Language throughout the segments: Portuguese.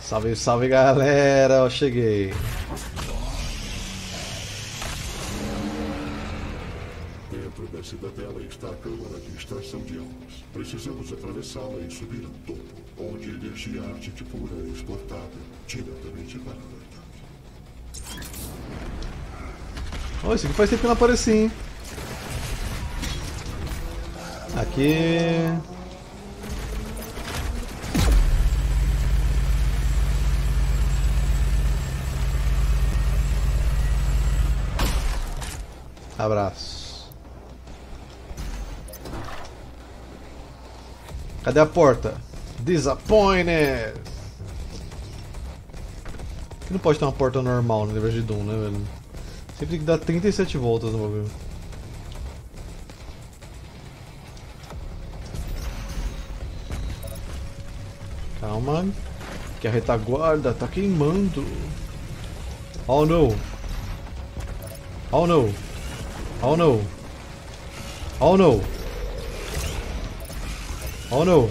Salve, salve galera, eu cheguei. Dentro da cidadela está a câmara de extração de almas. Precisamos atravessá-la e subir ao topo, onde energia arte pura é exportada diretamente para a verdade. Oh, isso aqui faz tempo que não aparecia, hein? Aqui. Abraço. Cadê a porta? Disappointed! Aqui não pode ter uma porta normal no nível de Doom, né, velho? Sempre tem que dar 37 voltas no bagulho. Calma, que a retaguarda tá queimando. Oh no! Oh no! Oh no! Oh no! Oh no!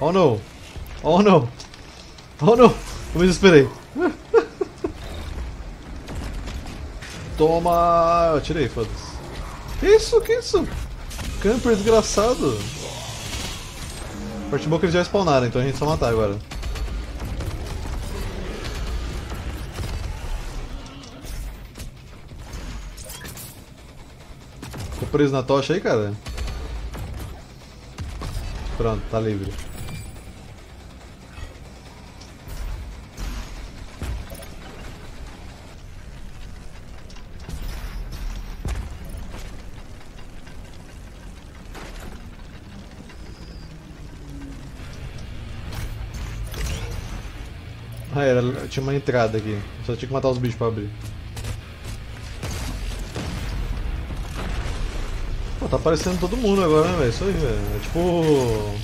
Oh no! Oh no! Oh no! Eu me desesperei. Toma! Eu tirei, foda-se. Que isso? Que isso? Camper desgraçado. Parte boa que eles já spawnaram, então a gente só matar agora. Preso na tocha aí, cara? Pronto, tá livre. Ah, era, tinha uma entrada aqui. Só tinha que matar os bichos pra abrir. Tá aparecendo todo mundo agora, né, velho? Isso aí, velho. É tipo.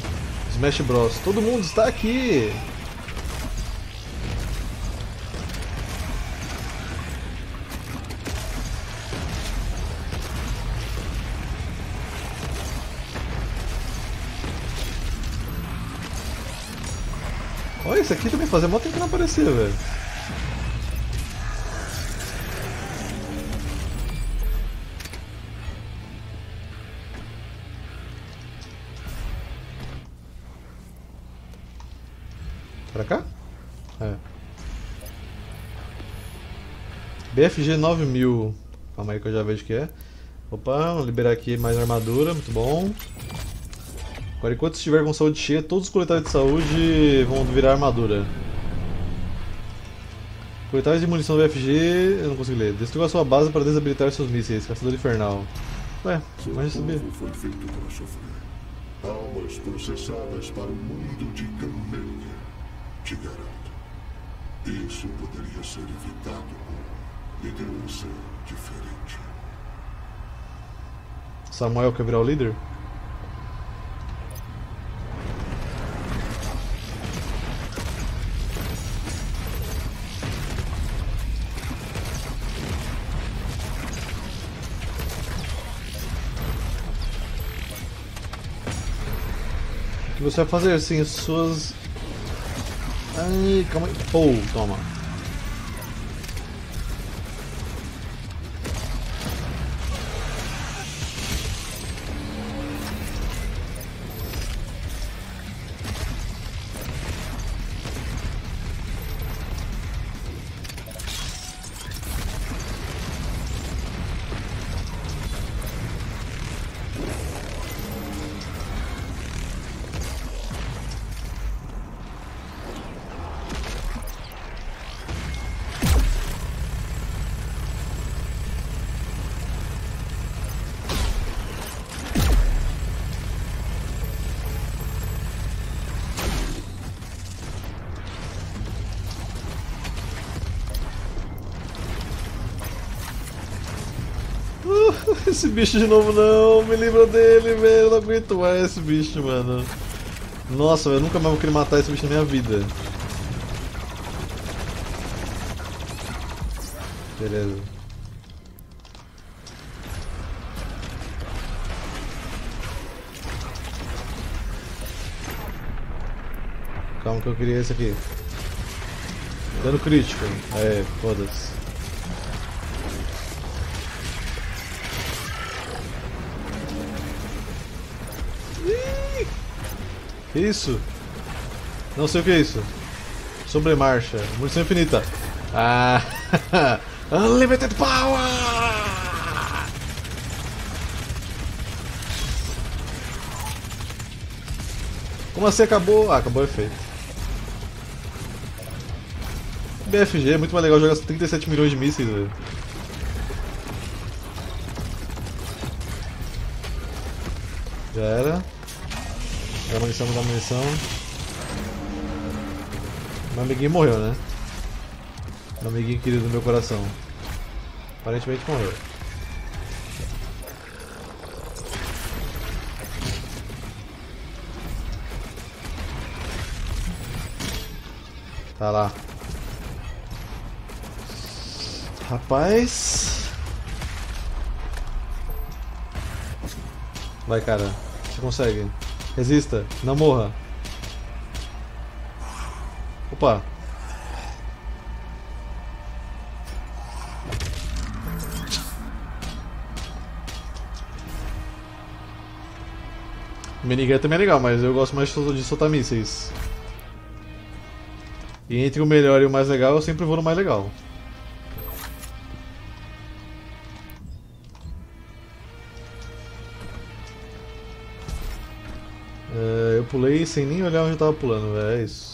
Smash Bros. Todo mundo está aqui! Olha, esse aqui também fazia mó tempo que não aparecia, velho. BFG 9000. Calma aí que eu já vejo que é. Opa, vou liberar aqui mais armadura, muito bom. Agora, enquanto estiver com saúde cheia, todos os coletáveis de saúde vão virar armadura. Coletáveis de munição do BFG, eu não consigo ler. Destrua sua base para desabilitar seus mísseis, caçador infernal. Ué, mas eu sabia. foi feito para sofrer. Almas processadas para o mundo de Camellia. Te garanto. Isso poderia ser evitado com liderança diferente. Samuel quer virar o líder? O que você vai fazer assim, as suas. Ai, calma aí. Pô, toma. Esse bicho de novo não, me livra dele, velho. Eu não aguento mais esse bicho, mano. Nossa, eu nunca mais vou querer matar esse bicho na minha vida. Beleza. Calma que eu queria esse aqui. Dano crítico. É, foda-se. Que isso? Não sei o que é isso. Sobremarcha. Munição infinita. Ah! Unlimited Power! Como assim acabou? Ah, acabou o efeito. BFG é muito mais legal jogar 37 milhões de mísseis, velho. Munição, dá munição. Meu amiguinho morreu, né? Meu amiguinho querido do meu coração. Aparentemente morreu. Tá lá. Rapaz. Vai, cara. Você consegue. Resista. Não morra. Opa. Minigun também é legal, mas eu gosto mais de soltar mísseis. E entre o melhor e o mais legal, eu sempre vou no mais legal. Pulei sem nem olhar onde eu tava pulando, velho. É isso.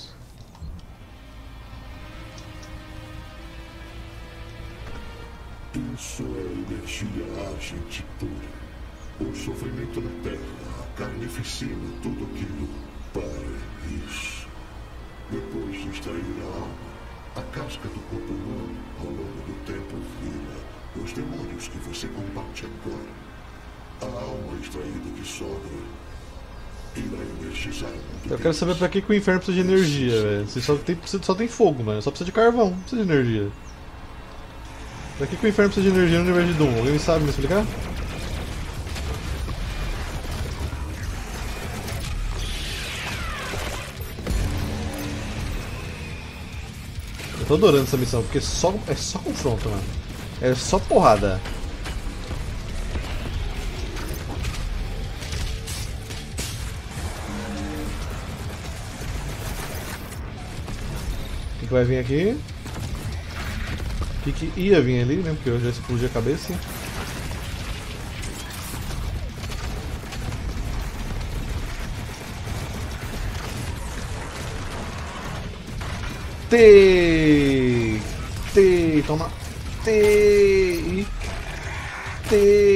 Saber pra que, que o inferno precisa de energia, velho. Você só tem, só tem fogo, mano. Só precisa de carvão, não precisa de energia. Pra que, que o inferno precisa de energia no universo de Doom? Alguém sabe me explicar? Eu tô adorando essa missão, porque só, é só confronto, mano. É só porrada. Que, vai vir aqui? O que, que ia vir ali, né? Porque eu já explodi a cabeça. T. T. Toma. T. T.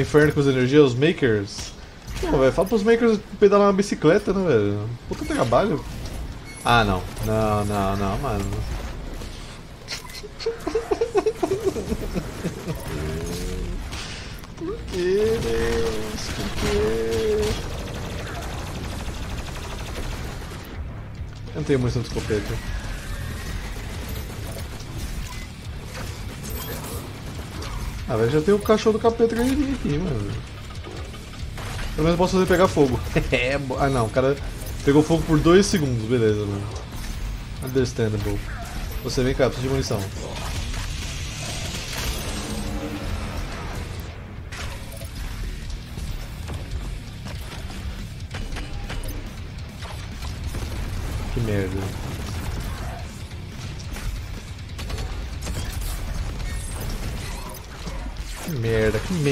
Inferno com as energias, os makers. Não, velho, fala pros makers pedalar uma bicicleta, né, velho? Puta trabalho. Ah, não. Não, não, não, mano. Por que, Deus? Por quê? Eu não tenho munição de escopeta. Ah, velho, já tem o cachorro do capeta gente aqui, mano. Pelo menos eu posso fazer pegar fogo. É, ah não, o cara pegou fogo por 2 segundos, beleza, mano. Understandable. Você vem cá, preciso de munição. Que merda.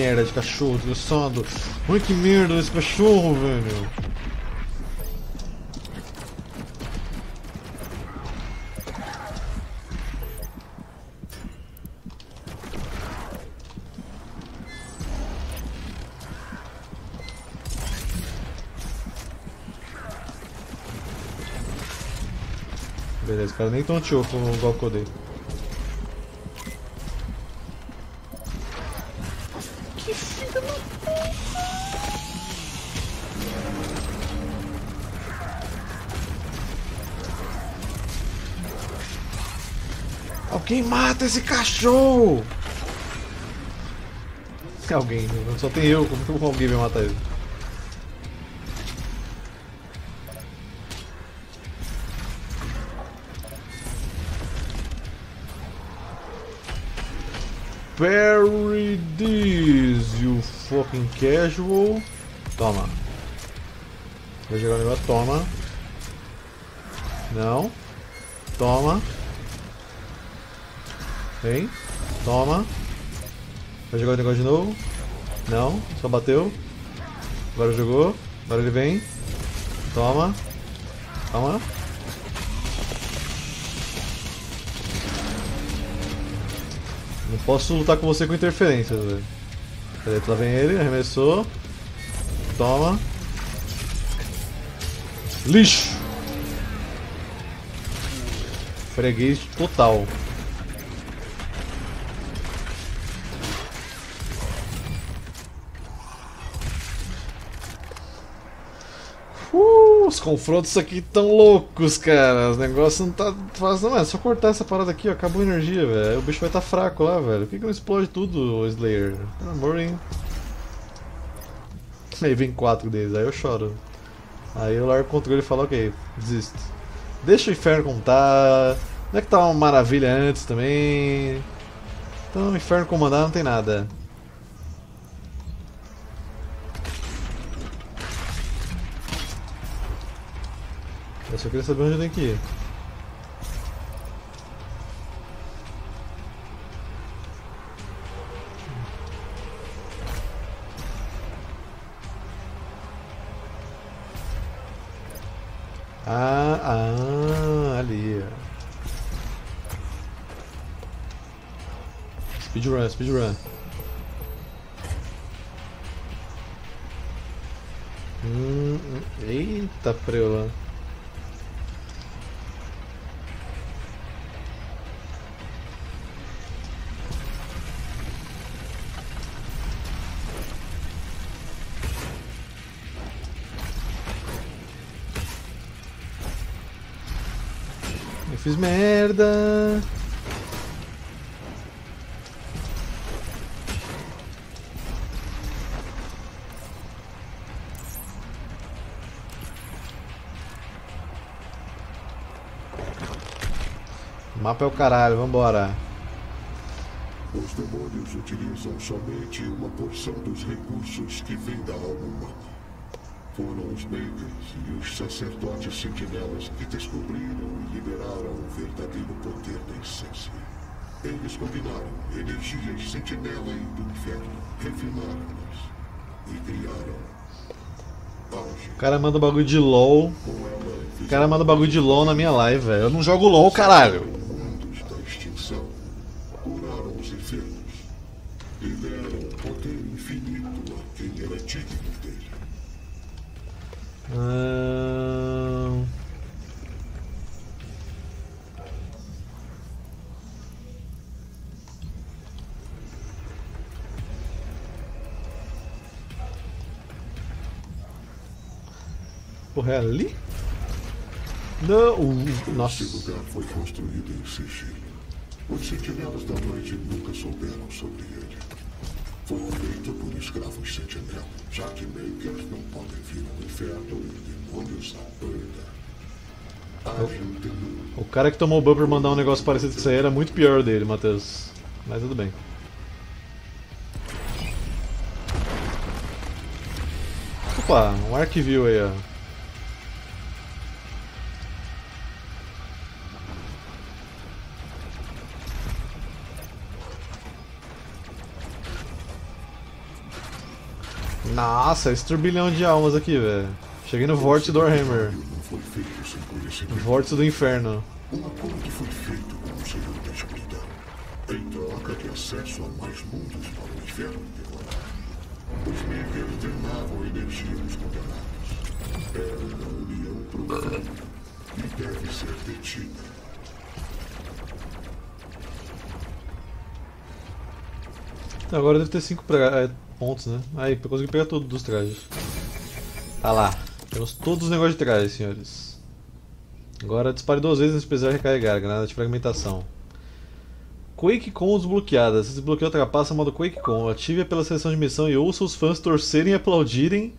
Merda, de cachorro desgraçado. Olha que merda desse cachorro, velho. Beleza, o cara nem tonteou com o igual que eu dei. Mata esse cachorro! Alguém, né? só tem eu, como que alguém vai matar ele? Parry this, you fucking casual. Toma. Vai jogar o negócio, toma. Não. Toma. Vem. Toma. Vai jogar o negócio de novo. Não. Só bateu. Agora jogou. Agora ele vem. Toma. Toma. Não posso lutar com você com interferências, velho. Lá vem ele, arremessou. Toma. Lixo! Freguês total. Uh, os confrontos aqui tão loucos, cara. Os negócios não tá fácil. Não, é só cortar essa parada aqui, ó. Acabou a energia, velho. O bicho vai estar tá fraco lá, velho. Por que, que não explode tudo, Slayer? Amor, hein? Aí vem quatro deles, aí eu choro. Aí eu largo o controle e falo, ok, desisto. Deixa o inferno contar. Não é que tava uma maravilha antes também. Então o inferno comandar não tem nada. Eu só queria saber onde eu tenho que ir. Ah, ah, ali. Speedrun, speedrun. Fiz merda. O mapa é o caralho, vambora. Os demônios utilizam somente uma porção dos recursos que vem da alma humana. Foram os Makers e os sacerdotes sentinelas que descobriram e liberaram o verdadeiro poder da essência. Eles combinaram energias sentinela e do inferno, refinaram-nas e criaram. O cara manda bagulho de LOL. O cara manda bagulho de LOL na minha live, velho. Eu não jogo LOL, caralho. Nossa. Esse lugar foi construído em sigilo. Os sentinelas da noite nunca souberam sobre ele. Foi feito por escravos sentinela, já que makers não podem vir ao inferno e demônios banda. O, o cara que tomou o ban por mandar um negócio parecido com isso aí era muito pior dele, Matheus. Mas tudo bem. Opa, um arquivio aí, ó. Nossa, esse turbilhão de almas aqui, velho. Cheguei no Vórtice do Warhammer. Vórtice do Inferno. Um acordo foi feito com o Senhor da Escuridão, em troca de acesso a mais mundos para o Inferno devorar. Os Makers drenavam energia dos condenados. Era uma união profunda e deve ser detida. Agora deve ter 5 pra pontos, né? Aí, consegui pegar tudo dos trajes. Tá lá. Temos todos os negócios de trajes, senhores. Agora dispare duas vezes antes precisar recarregar. Granada de fragmentação. Quake Com desbloqueada. Se desbloqueou ultrapassa o modo Quake Com. Ative pela seleção de missão e ouça os fãs torcerem e aplaudirem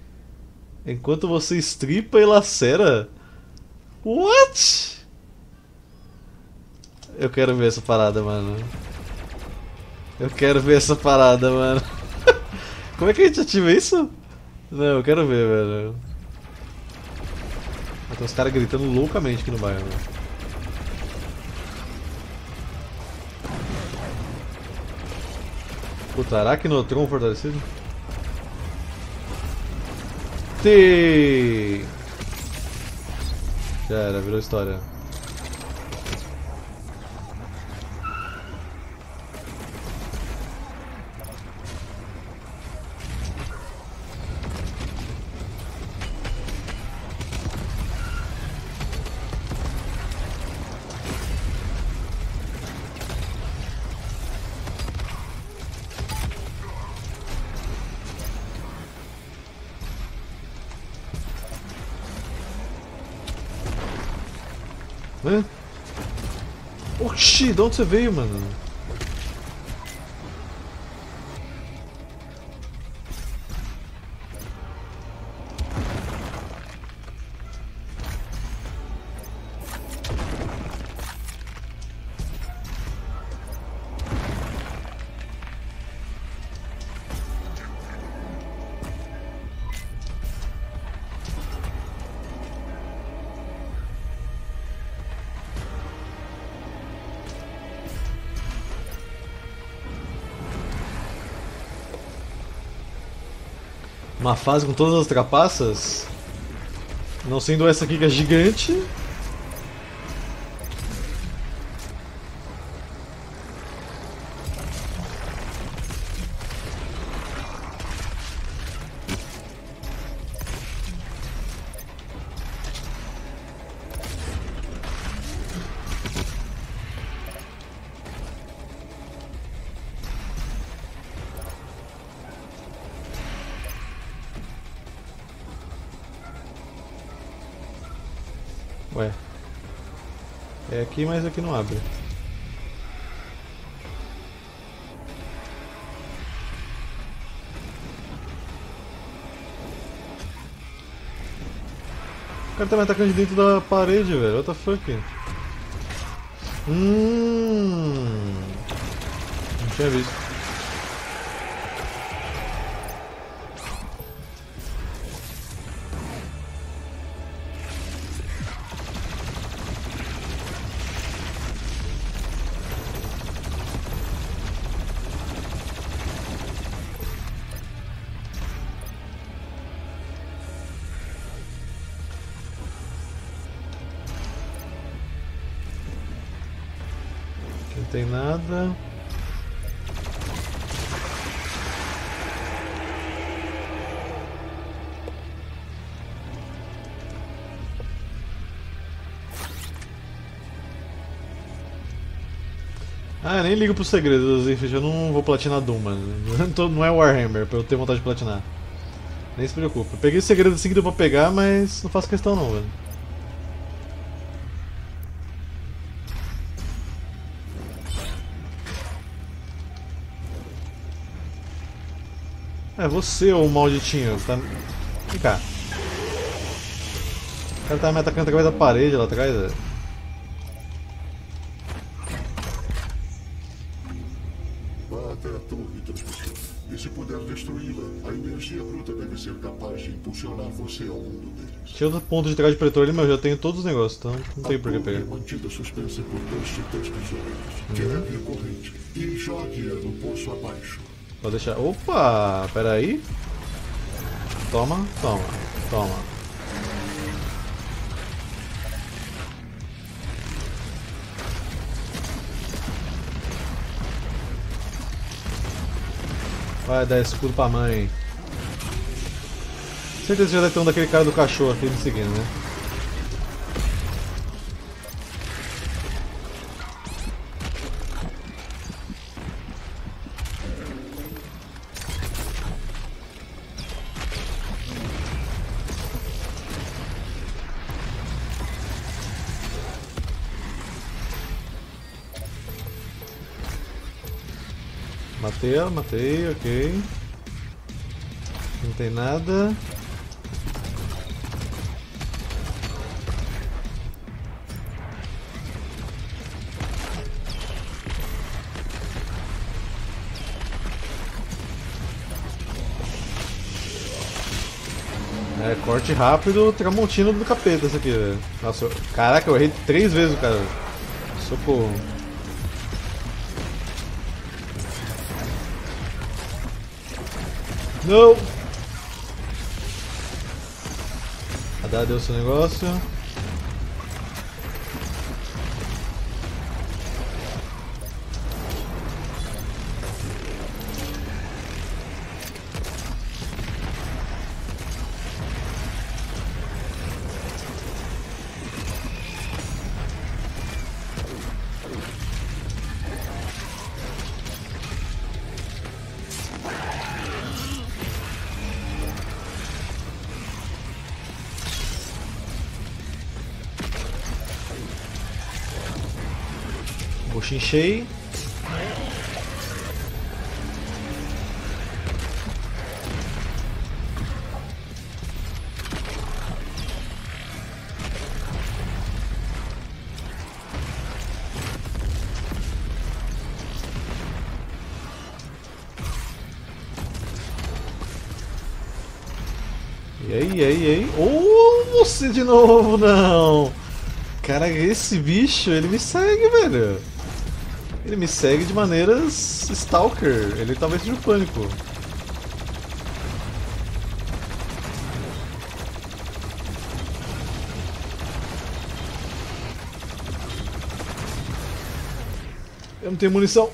enquanto você estripa e lacera. What? Eu quero ver essa parada, mano. Eu quero ver essa parada, mano. Como é que a gente ativa isso? Não, eu quero ver, velho. Tem os caras gritando loucamente aqui no bairro, velho. Puta, Arachnotron fortalecido? T. Já era, virou história. De onde você veio, mano? Uma fase com todas as trapaças? Não sendo essa aqui que é gigante. É aqui, mas aqui não abre. O cara tá me atacando de dentro da parede, velho. What the? Hum. Não tinha visto. Eu nem ligo pros segredos, enfim, eu não vou platinar Doom, mano. Não é Warhammer pra eu ter vontade de platinar. Nem se preocupa. Eu peguei o segredo assim que deu pra pegar, mas não faço questão não, velho. É você, ô malditinho. Tá... Vem cá. O cara tá me atacando através da parede lá atrás, velho. Tinha outro ponto de trás de pretor ali, mas eu já tenho todos os negócios, então não tem por que torre é pegar. mantida suspensa por dois titãs tesoureiros. Quebre a corrente e jogue-a no poço abaixo. Pode deixar. Opa! Pera aí. Toma, toma, toma. Vai dar escudo pra mãe. Certeza que já deve ter um daquele cara do cachorro aqui me seguindo, né? Matei, matei, ok. Não tem nada. É, corte rápido, Tramontina do capeta isso aqui, velho. Nossa, eu- caraca, eu errei três vezes o cara. Socorro. Não! Haddad deu seu negócio. Bochinchei. E aí, e aí, e aí? Oh, você de novo, não! Cara, esse bicho, ele me segue, velho. Ele me segue de maneiras stalker. Ele talvez seja o pânico. Eu não tenho munição.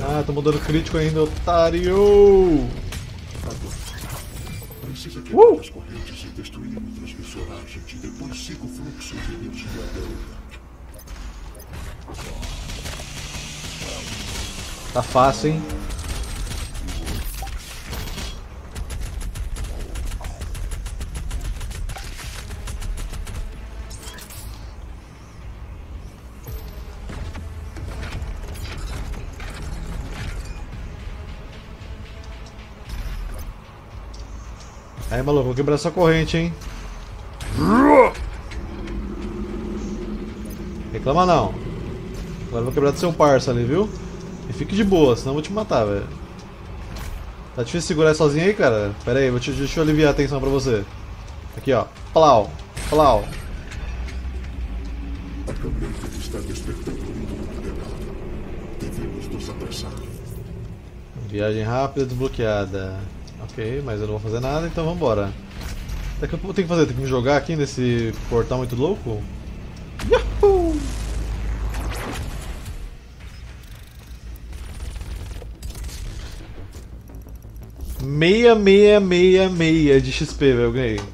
Ah, tomou dano crítico ainda, otário! Fácil, hein? Aí, maluco, vou quebrar essa corrente, hein? Reclama não. Agora vou quebrar do seu parça ali, viu? Fique de boa, senão eu vou te matar, velho. Tá difícil segurar sozinho aí, cara? Pera aí, vou te, deixa eu aliviar a tensão pra você. Aqui, ó. Plau, plau. A está despertando o mundo. Devemos nos apressar. Viagem rápida desbloqueada. Ok, mas eu não vou fazer nada, então vambora. Daqui a pouco eu tenho que fazer, tem que me jogar aqui nesse portal muito louco? 6666 de XP, velho, eu ganhei.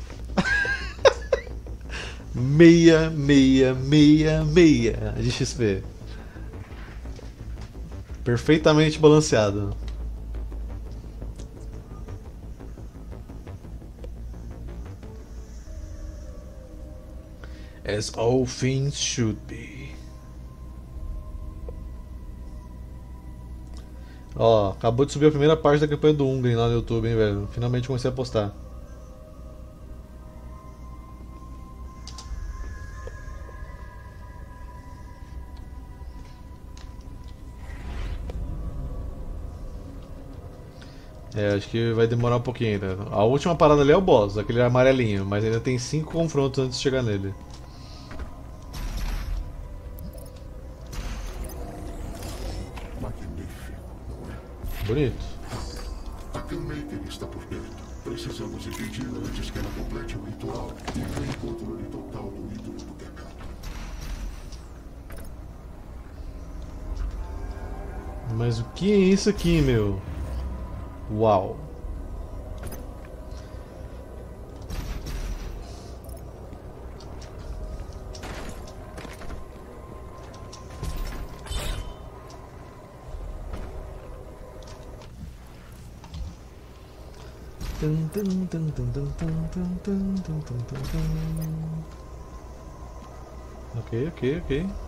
6666 de XP. Perfeitamente balanceado. As all things should be. Ó, acabou de subir a primeira parte da campanha do Ungren lá no YouTube, hein, velho. Finalmente comecei a postar. É, acho que vai demorar um pouquinho ainda. A última parada ali é o boss, aquele amarelinho, mas ainda tem cinco confrontos antes de chegar nele. Bonito. A Killmaker está por perto. Precisamos impedi-la antes que ela complete o ritual e ganhe controle total do ídolo do pecado. Mas o que é isso aqui, meu? Uau. Ok, ok, ok.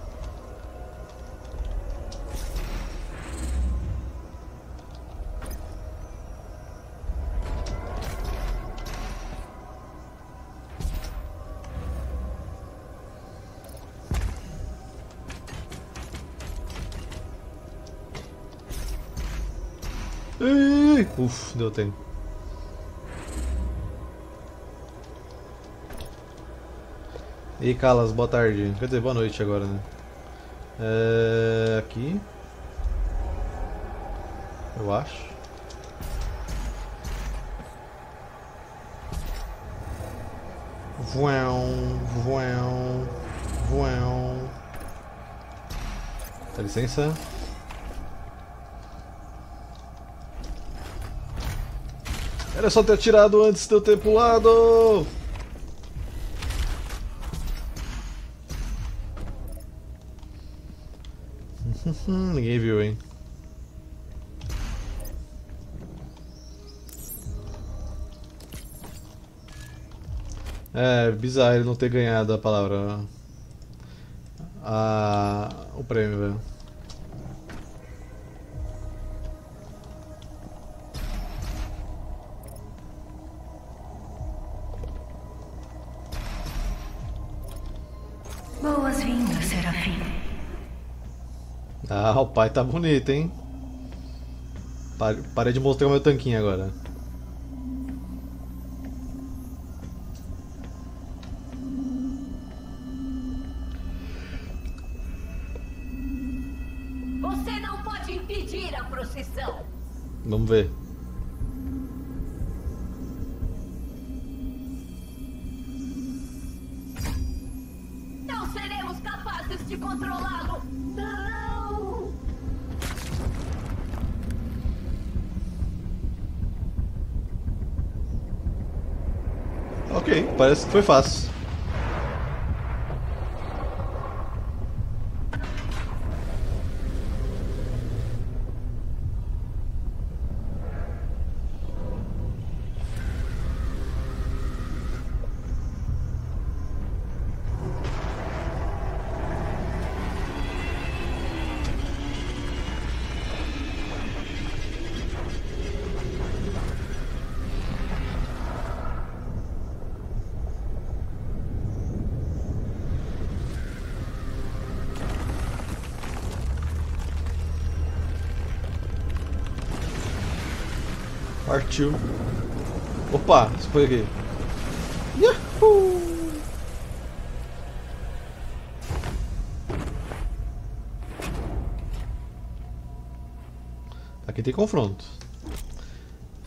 Uf, deu tempo. E Calas, boa tarde. Quer dizer, boa noite agora, né? É... Aqui. Eu acho. Voão, voão, voão. Dá licença. Era só ter atirado antes de eu ter pulado! É, bizarro ele não ter ganhado a palavra. A, o prêmio, velho. Boas-vindas, Serafim. Ah, o pai tá bonito, hein? Pare- Parei de mostrar o meu tanquinho agora. Foi fácil. Partiu. Opa, isso foi aqui. Yahoo! Aqui tem confronto.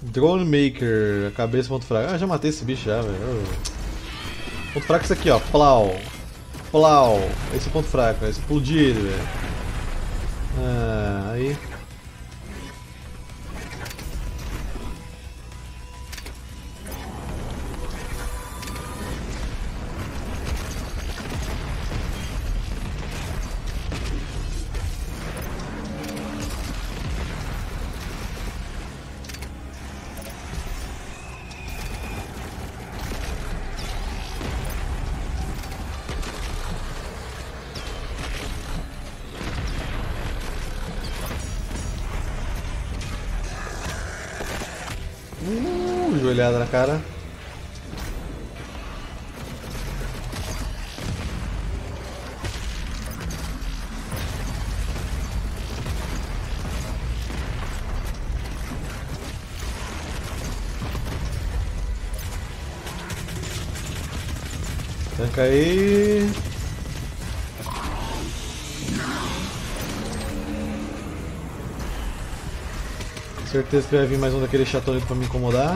Drone Maker, cabeça ponto fraco. Ah, já matei esse bicho já, velho. Ponto fraco é isso aqui, ó. Plau. Plau. Esse é o ponto fraco, é explodir ele, velho. Ah, cara. Tanca aí. Certeza que vai vir mais um daqueles chatões pra me incomodar.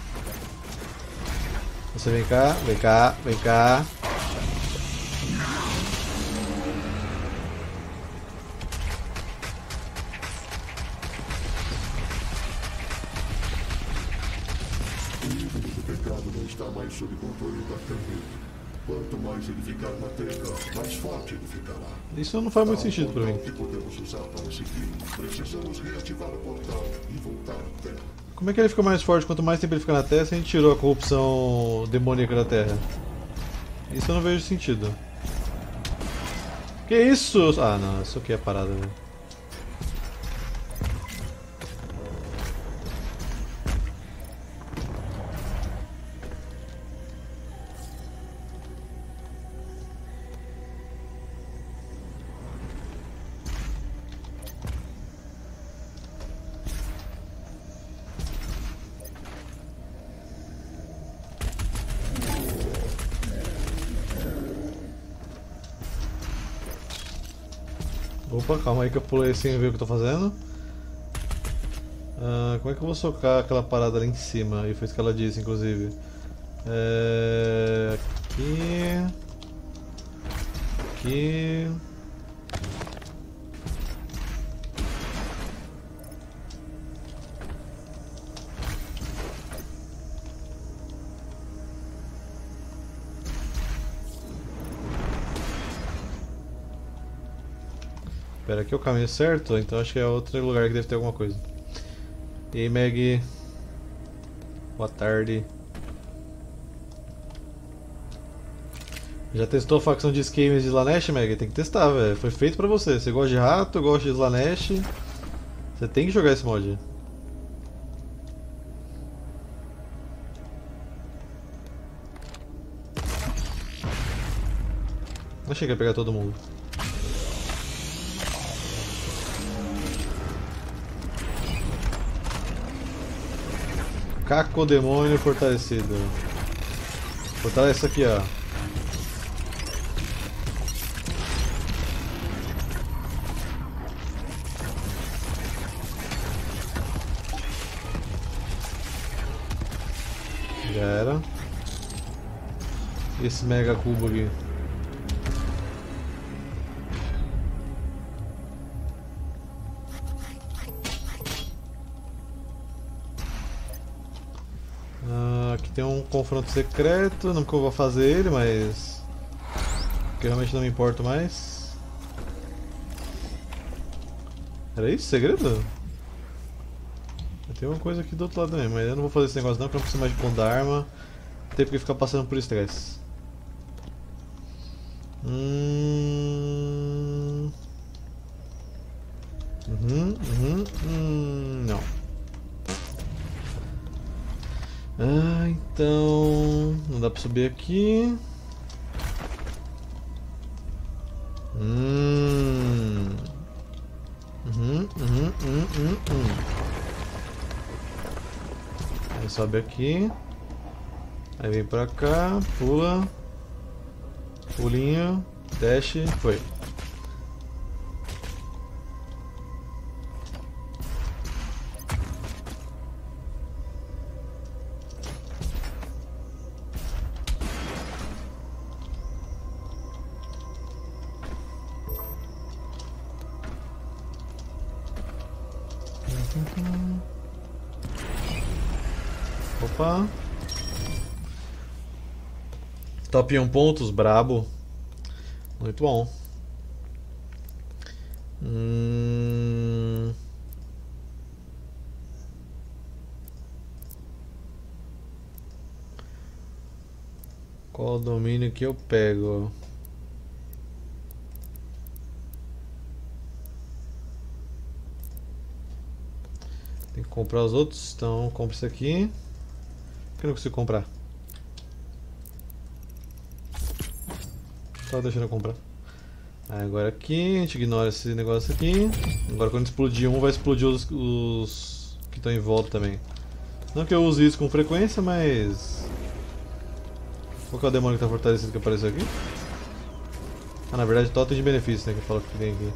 Você vem cá, vem cá, vem cá. O pecado não está mais sob controle da. Quanto mais ele ficar na Terra, mais forte ele ficará. Isso não faz muito sentido pra mim. podemos usar para. Precisamos reativar o portal e voltar à Terra. Como é que ele fica mais forte quanto mais tempo ele fica na Terra se a gente tirou a corrupção demoníaca da Terra? Isso eu não vejo sentido. Que isso? Ah não, isso aqui é parada, velho. Opa, calma aí que eu pulei sem ver o que eu tô fazendo. Ah, como é que eu vou socar aquela parada ali em cima? E foi isso que ela disse, inclusive. É... Aqui. Aqui. Espera, aqui é o caminho certo? Então acho que é outro lugar que deve ter alguma coisa. E aí, Meg? Boa tarde. Já testou a facção de Skames de Slanesh, Meg? Tem que testar, velho. Foi feito pra você. Você gosta de rato, gosta de Slanesh. Você tem que jogar esse mod. Não chega a pegar todo mundo. Cacodemônio fortalecido. Fortalece aqui, ó. Já era. Esse mega cubo aqui. Confronto secreto, não que eu vou fazer ele, mas. Que eu realmente não me importo mais. Era isso? Segredo? Tem uma coisa aqui do outro lado também, mas eu não vou fazer esse negócio não, porque eu não preciso mais de ponto da arma. Tem porque ficar passando por estresse. Hum... Uhum, uhum, hum, não. Ah, então. Não dá pra subir aqui. Hum. Uhum, uhum, uhum, uhum. Aí sobe aqui. Aí vem pra cá, pula. Pulinho, dash, foi. Top 1 pontos, brabo. Muito bom. Hum... Qual domínio que eu pego? Tem que comprar os outros, então compra isso aqui. Por que eu não consigo comprar? Só deixando eu comprar. Aí agora aqui, a gente ignora esse negócio aqui. Agora quando explodir um, vai explodir os, os que estão em volta também. Não que eu use isso com frequência, mas... Qual que é o demônio que está fortalecido que apareceu aqui? Ah, na verdade totem de benefício, né, que fala que tem aqui.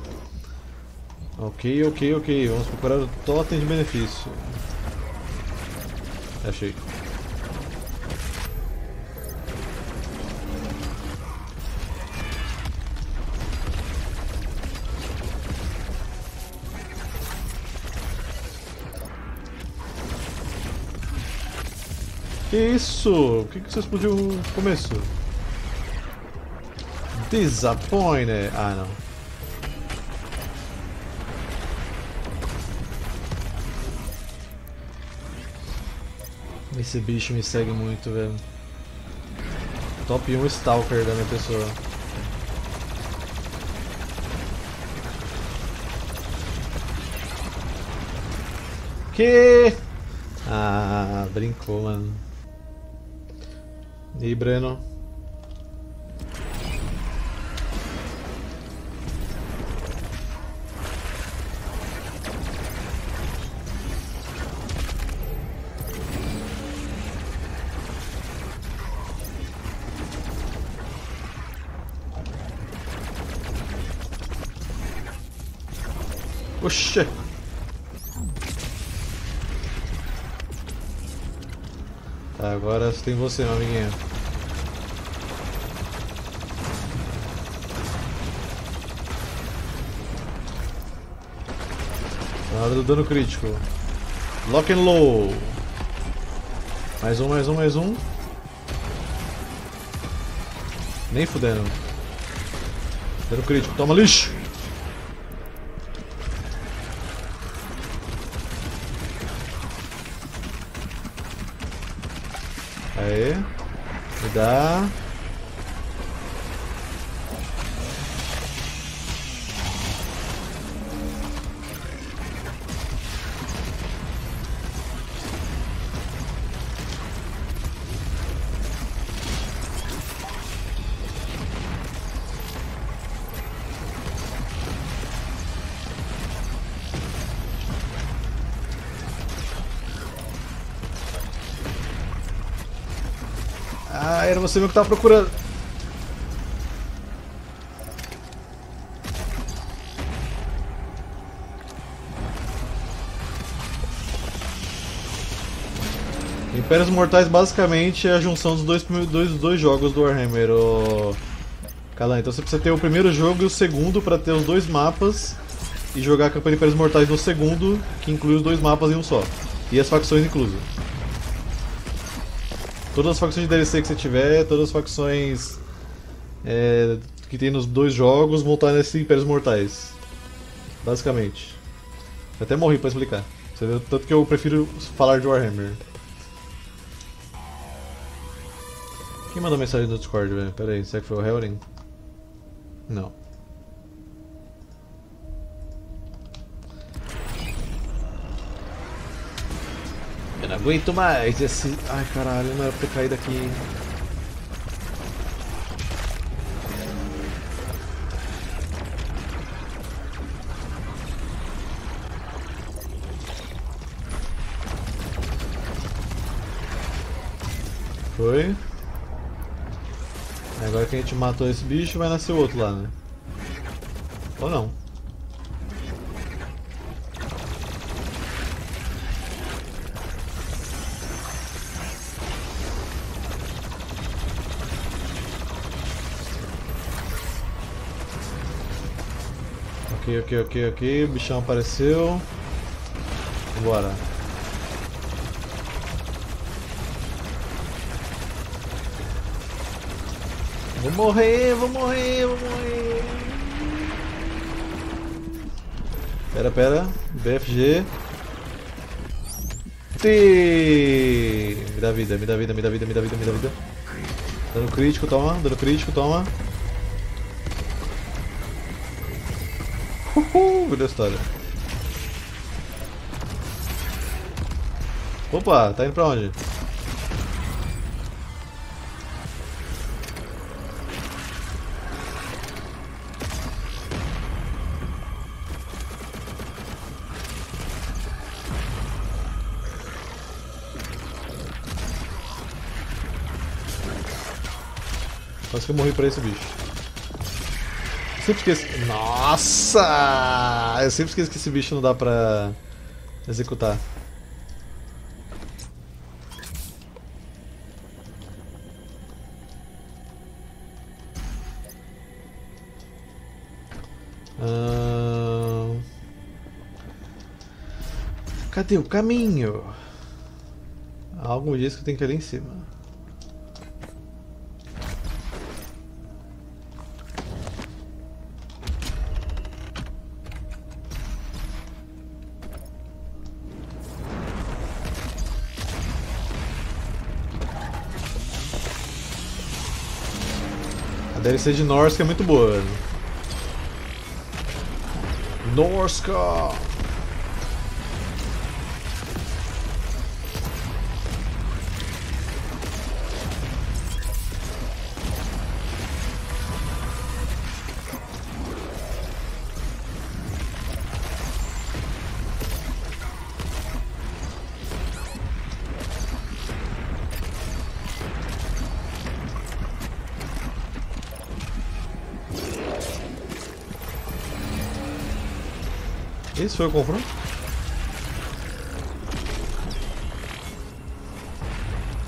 Ok, ok, ok. Vamos procurar o totem de benefício. Achei. Que isso? O que, que você explodiu no começo? Disappointed. Ah, não. Esse bicho me segue muito, velho. Top 1 Stalker da minha pessoa. Que? Ah, brincou, mano. E aí, Breno? Oxê! Tá, agora tem você, meu amiguinho. Hora do dano crítico. Lock and low. Mais um, mais um, mais um. Nem fudendo. Dano crítico, toma lixo! Você mesmo que tava procurando. Impérios Mortais basicamente é a junção dos dois, dois, dois jogos do Warhammer. O... Calan, então você precisa ter o primeiro jogo e o segundo para ter os dois mapas e jogar a campanha de Impérios Mortais no segundo, que inclui os dois mapas em um só. E as facções inclusas. Todas as facções de DLC que você tiver, todas as facções é, que tem nos dois jogos vão estar nesse Impérios Mortais. Basicamente. Eu até morri pra explicar. Tanto que eu prefiro falar de Warhammer. Quem mandou mensagem no Discord, velho? Pera aí, será que foi o Helring? Não. Aguento mais esse. Ai caralho, não era pra ter caído aqui. Foi. Agora que a gente matou esse bicho, vai nascer outro lá, né? Ou não. Ok, ok, ok, ok. O bichão apareceu. Bora. Vou morrer, vou morrer, vou morrer. Pera, pera. BFG. T. Me dá vida, me dá vida, me dá vida, me dá vida, me dá vida. Dano crítico, toma. Dano crítico, toma. Uhul, virou história. Opa, tá indo pra onde? Quase que eu morri pra esse bicho. Sempre esqueço. Nossa! Eu sempre esqueço que esse bicho não dá pra executar. Ahn, Cadê o caminho? Algo diz que eu tenho que ir ali em cima. DLC de Norska é muito boa. Norska! Esse foi o confronto?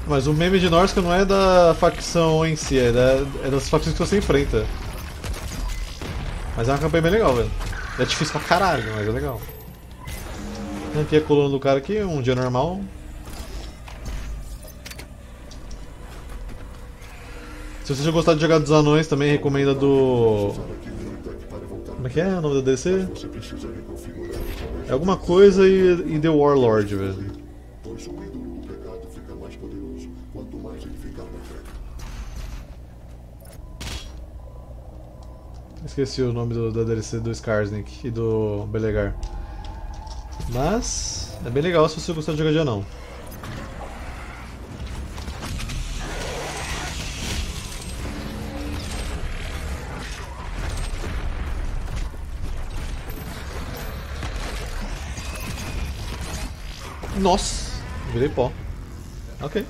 Mas o meme de Norska não é da facção em si, é, da- é das facções que você enfrenta. Mas é uma campanha bem legal, velho. É difícil pra caralho, mas é legal. Aqui é a coluna do cara aqui, um dia normal. Se você gostar de jogar dos anões, também recomendo a do. Como é que é o nome da DC? É alguma coisa e, e The Warlord, velho. Esqueci o nome do, da DLC do Skarsnik e do Belegar. Mas é bem legal se você gostar de jogar de anão. Nossa, virei pó. Ok.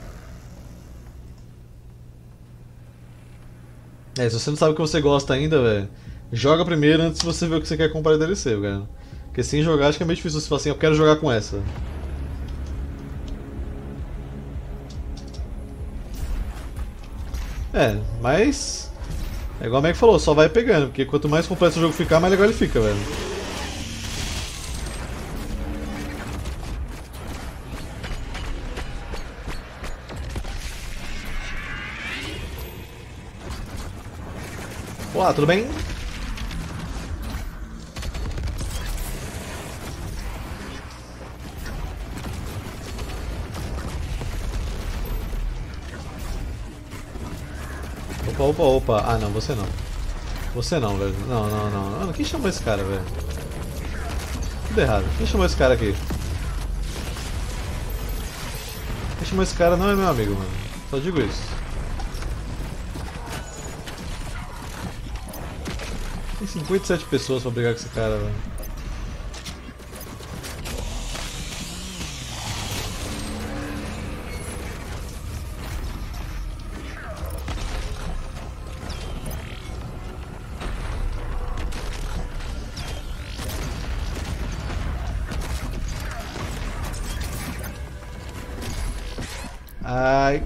É, se você não sabe o que você gosta ainda, velho, joga primeiro antes de você ver o que você quer comprar de DLC, cara. Porque sem jogar acho que é meio difícil você falar assim, eu quero jogar com essa. É, mas. É igual o Mac falou, só vai pegando, porque quanto mais complexo o jogo ficar, mais legal ele fica, velho. Olá, tudo bem? Opa, opa, opa. Ah, não, você não. Você não, velho. Não, não, não. Mano, quem chamou esse cara, velho? Tudo errado. Quem chamou esse cara aqui? Quem chamou esse cara não é meu amigo, mano. Só digo isso. Tem 57 pessoas pra brigar com esse cara, velho. Ai.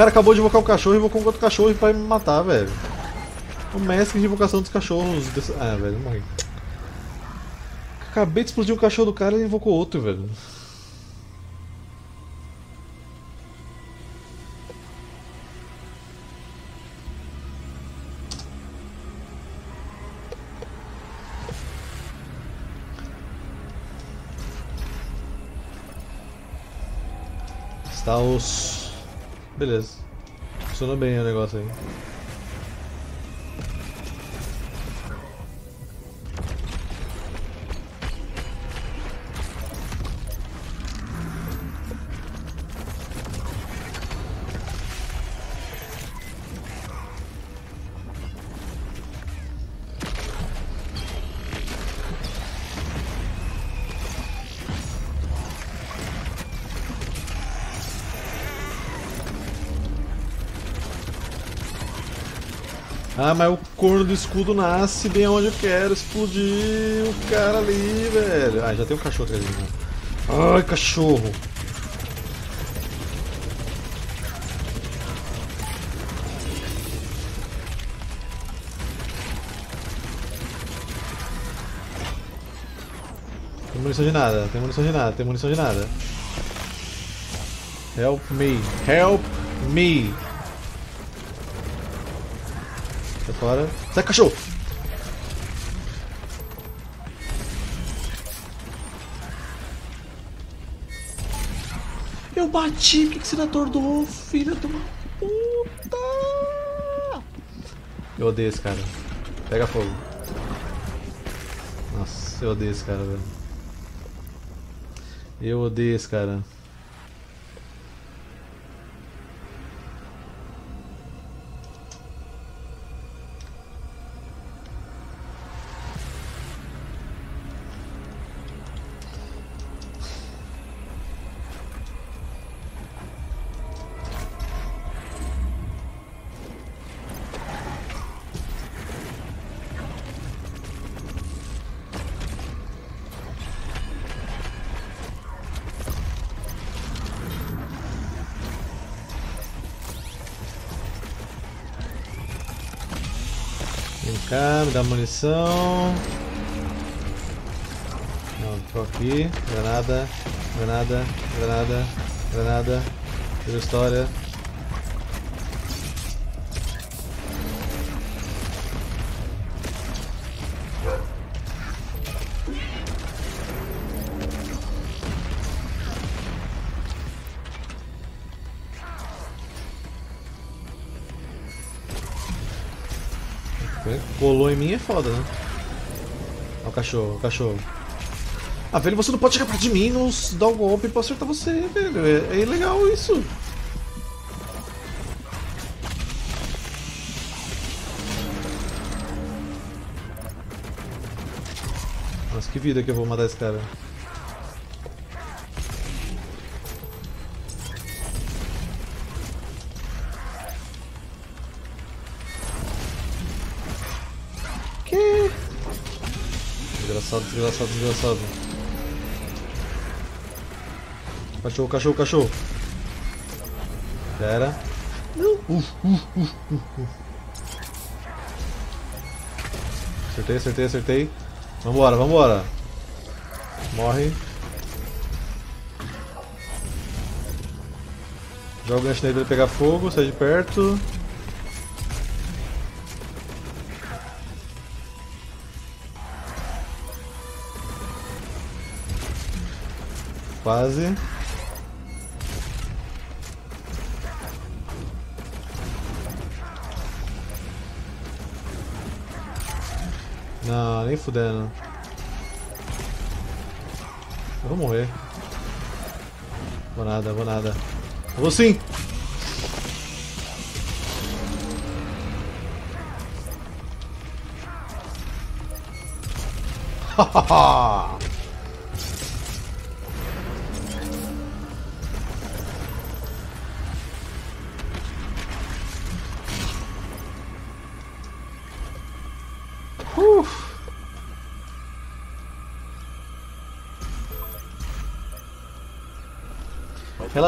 Cara acabou de invocar o cachorro e invocou um outro cachorro pra me matar, velho. O mestre de invocação dos cachorros. desse- Ah, velho, morri. Acabei de explodir o cachorro do cara e invocou outro, velho. Está os. Beleza. Funcionou bem o negócio aí. Mas o corno do escudo nasce bem onde eu quero explodir o cara ali, velho. Ah, já tem um cachorro mim. Ai, cachorro. Tem munição de nada, tem munição de nada, tem munição de nada. Help me, help me. Sai fora. Sai, cachorro! Eu bati, por que, que você não atordou, filha de uma puta? Eu odeio esse cara. Pega fogo. Nossa, eu odeio esse cara, velho. Eu odeio esse cara. Cá, me dá munição. Não, tô aqui. Granada, granada, granada, granada. Tira história. Em mim é foda, né? Olha o cachorro, o cachorro. Ah, velho, você não pode chegar perto de mim e não dar um golpe pra acertar você, velho. É, é ilegal isso. Nossa, que vida que eu vou matar esse cara. Desgraçado, desgraçado. Cachorro, cachorro, cachorro. Já era. Não. Uh, uh, uh, uh. Acertei, acertei, acertei. Vambora, vambora. Morre. Joga o gancho nele pra ele pegar fogo, sai de perto. Quase. Não, nem fudendo. Eu vou morrer. Vou nada, vou nada. Eu vou sim! Hahaha!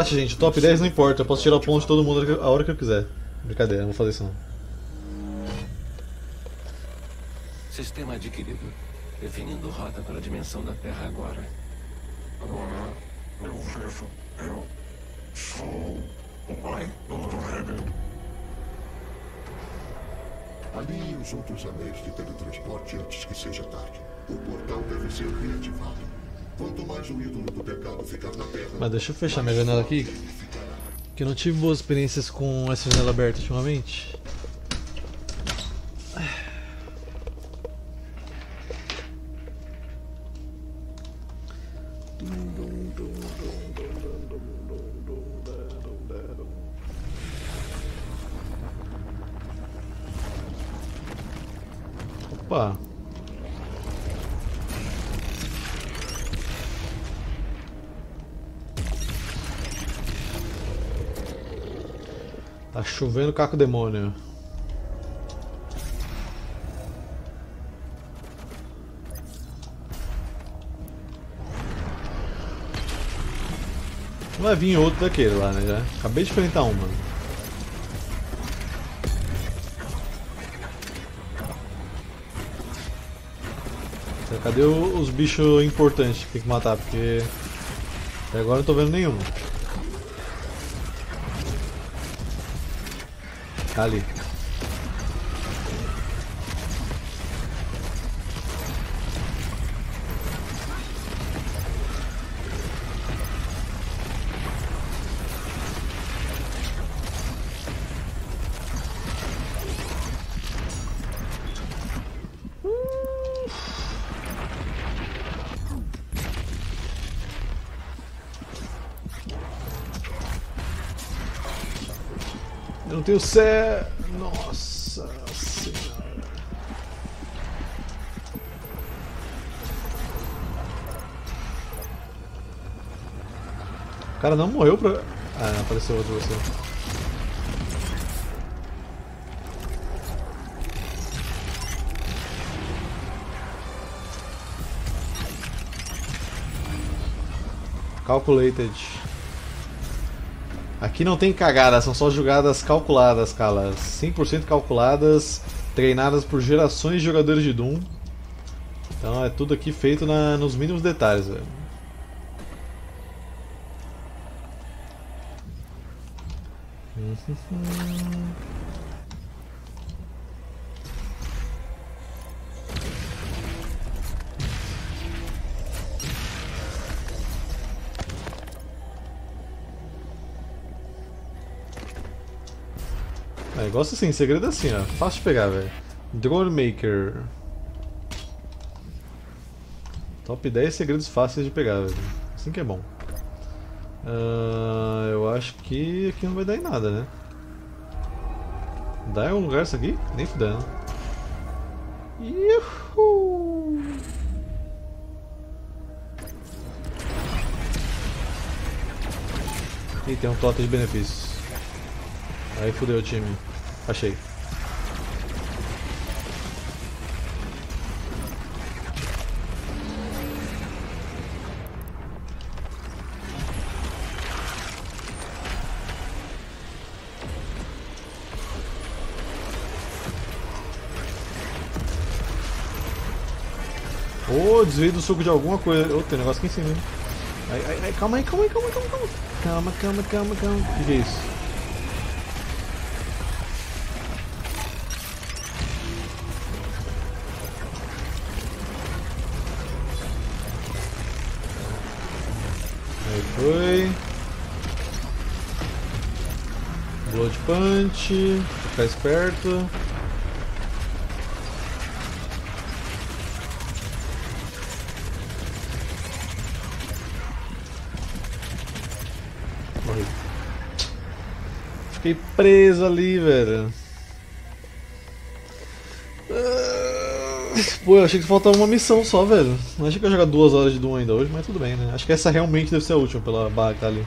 Relaxa, gente. Top 10 não importa. Eu posso tirar o ponto de todo mundo a hora que eu quiser. Brincadeira, não vou fazer isso não. Sistema adquirido. Definindo rota para a dimensão da Terra agora. Agora eu vejo. Eu sou o pai do Rebel. Alinhe os outros anéis de teletransporte antes que seja tarde. O portal deve ser reativado. Mas deixa eu fechar minha janela aqui. Que eu não tive boas experiências com essa janela aberta ultimamente. Chovendo caco demônio. Vai vir outro daquele lá, né? Já. Acabei de enfrentar um, mano. Cadê os bichos importantes que tem que matar? Porque até agora não tô vendo nenhum. Tá ali. Não tenho sé. Nossa senhora. O cara não morreu pra. Ah, apareceu outro você. Calculated. Aqui não tem cagada, são só jogadas calculadas, calas. 100% calculadas, treinadas por gerações de jogadores de Doom. Então é tudo aqui feito na- nos mínimos detalhes, velho. Negócio assim, segredo assim, ó. Fácil de pegar, velho. Drone Maker. Top 10 segredos fáceis de pegar, velho. Assim que é bom. Ah, eu acho que aqui não vai dar em nada, né? Dá em algum lugar isso aqui? Nem fudendo. Yuhu! Ih, tem um totem de benefícios. Aí fudeu o time. Achei. Oh, desvio do suco de alguma coisa. Ô, tem um negócio aqui em cima. Ai, ai, ai, calma aí, calma aí, calma aí, calma aí. Calma, calma, calma, calma. O que, que é isso? Punch. Ficar esperto. Morri. Fiquei preso ali, velho. Ah, Pô, eu achei que faltava uma missão só, velho. Não achei que ia jogar duas horas de Doom ainda hoje, mas tudo bem, né? Acho que essa realmente deve ser a última pela barra que tá ali.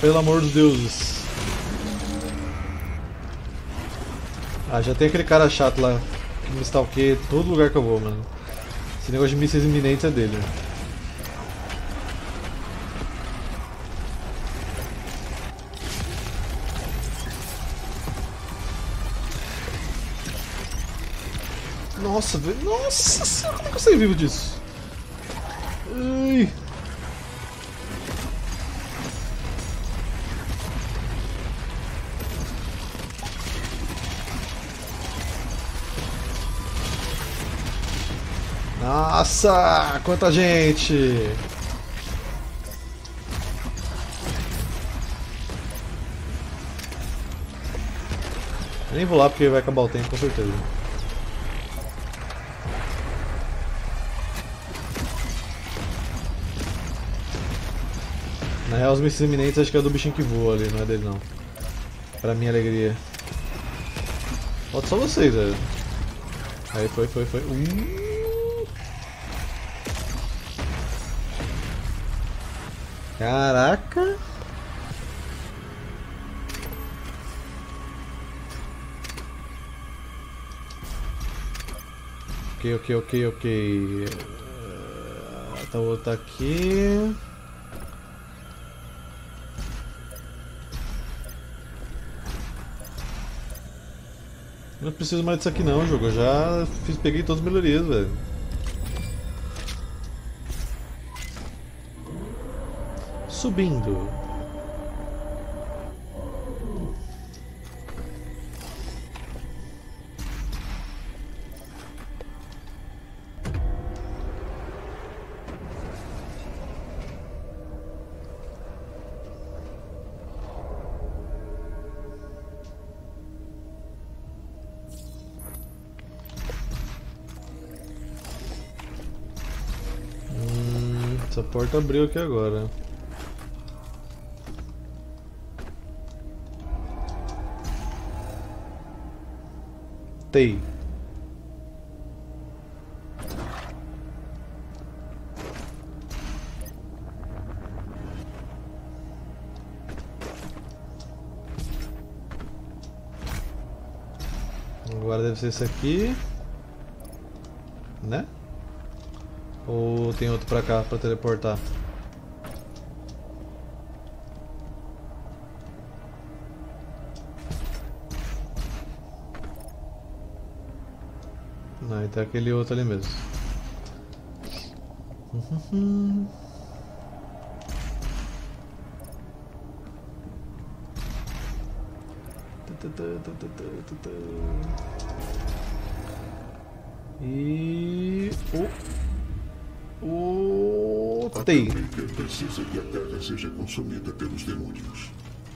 Pelo amor dos deuses. Ah, já tem aquele cara chato lá. que me stalkeia todo lugar que eu vou, mano. Esse negócio de mísseis iminentes é dele. Nossa, velho. Nossa senhora, como é que eu saí vivo disso? Ai. Nossa, quanta gente! Eu nem vou lá porque vai acabar o tempo com certeza. Na real, os mísseis iminentes acho que é do bichinho que voa ali, não é dele não. Pra minha alegria. Falta só vocês, velho. Aí foi, foi, foi. Uh! Caraca! Ok, ok, ok, ok. Ah, Tá outro aqui. Não preciso mais disso aqui não, jogo. Eu já fiz, peguei todas as melhorias, velho. Subindo. Hum, essa porta abriu aqui agora. Tei. Agora deve ser esse aqui. Né? Ou tem outro pra cá pra teleportar? Não, então é aquele outro ali mesmo. Uhum. E. O. O. Tem. Precisa que a Terra seja consumida pelos demônios.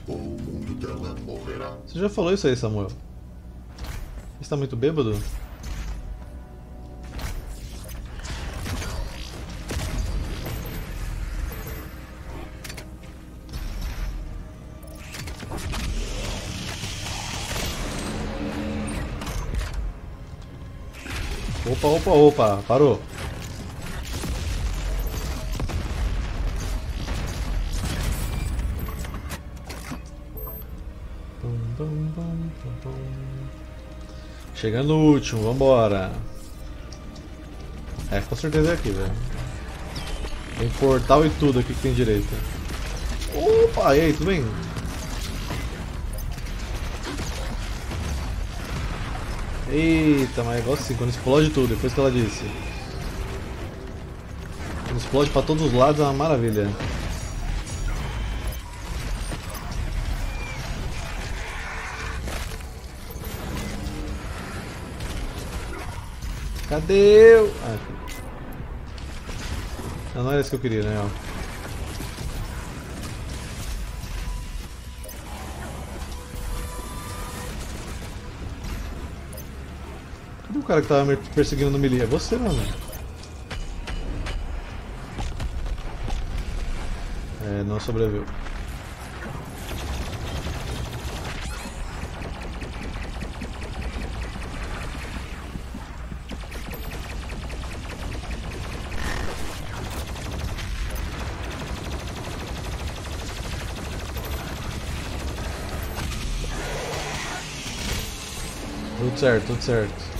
Ou o mundo dela morrerá. Você já falou isso aí, Samuel? Você tá muito bêbado? Opa, opa, parou. Chegando no último, vambora. É, com certeza é aqui, velho. Tem portal e tudo aqui que tem direito. Opa, e aí, tudo bem? Eita, mas é igual assim, quando explode tudo, depois que ela disse. Quando explode pra todos os lados é uma maravilha. Cadê o... Ah, não era isso que eu queria, né? Cara que tava me perseguindo no melee? É você, mano. É, não sobreviveu. Tudo certo, tudo certo.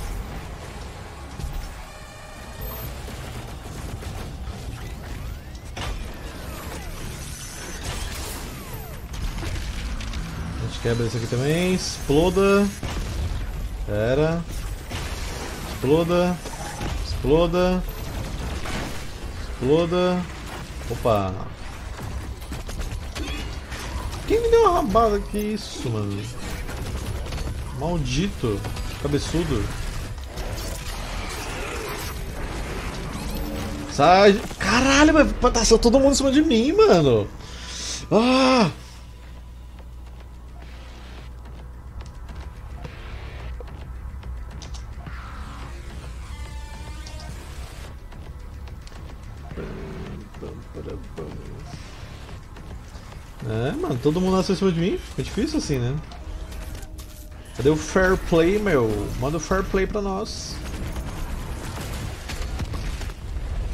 Quebra esse aqui também. Exploda. Pera. Exploda. Exploda. Exploda. Opa. Quem me deu uma rabada? Que isso, mano? Maldito. Cabeçudo. Sai. Caralho, mas passou todo mundo em cima de mim, mano. Ah! É, mano, todo mundo nasceu em cima de mim. Fica difícil assim, né? Cadê o fair play, meu? Manda o fair play pra nós.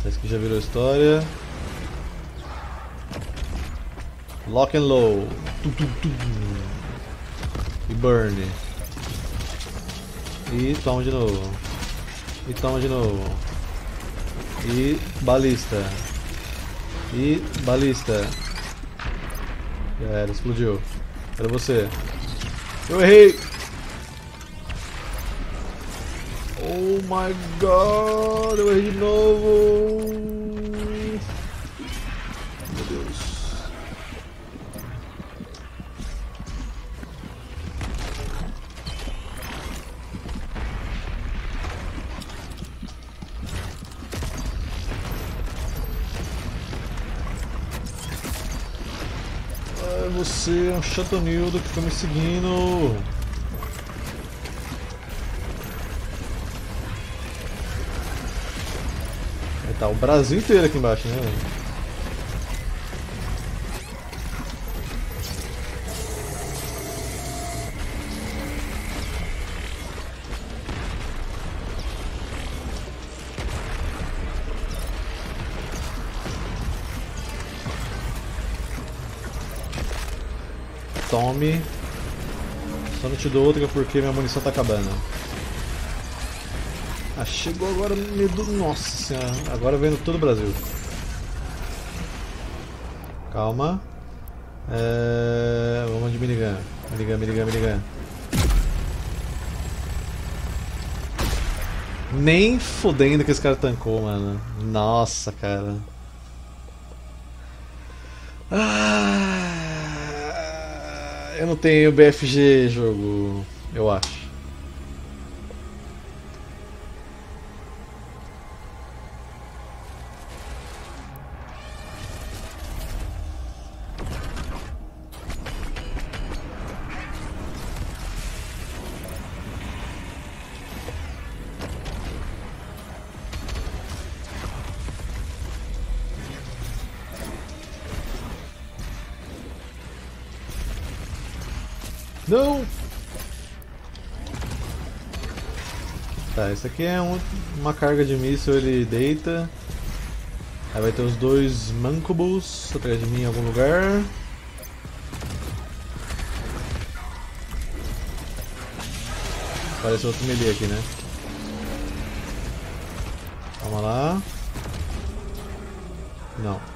Esse aqui já virou história. Lock and low. Tum, tum, tum. E burn. E toma de novo. E toma de novo. E balista. E balista. Já era, explodiu. Era você. Eu errei! Oh my god, eu errei de novo! Chatonildo que fica me seguindo. Tá o Brasil inteiro aqui embaixo, né? Tome. Só não te dou outra porque minha munição tá acabando. Ah, chegou agora no meio do. Nossa senhora, agora vendo todo o Brasil. Calma. É... Vamos de minigun. Minigun, minigun, minigun. Nem fodendo que esse cara tancou, mano. Nossa, cara. Não tenho BFG jogo, eu acho. Esse aqui é um- uma carga de míssil, ele deita. Aí vai ter os dois Mancubus atrás de mim em algum lugar. Parece outro melee aqui, né? Calma lá. Não.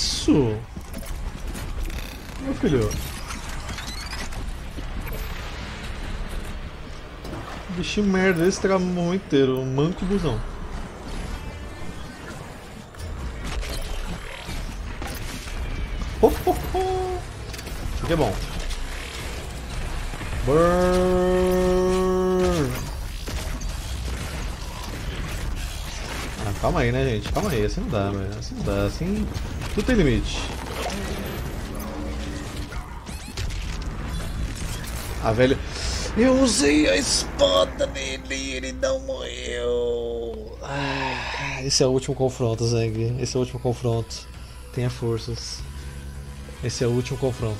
Isso? Meu filho. Bichinho merda, esse momento inteiro. Um manco busão. Ho, ho, ho. Isso aqui é bom. Burn. Ah, calma aí, né, gente? Calma aí, assim não dá, velho. Assim não dá, assim. Tudo tem limite. Ah, velho. Eu usei a espada nele e ele não morreu. Ah, esse é o último confronto, Zeng. Esse é o último confronto. Tenha forças. Esse é o último confronto.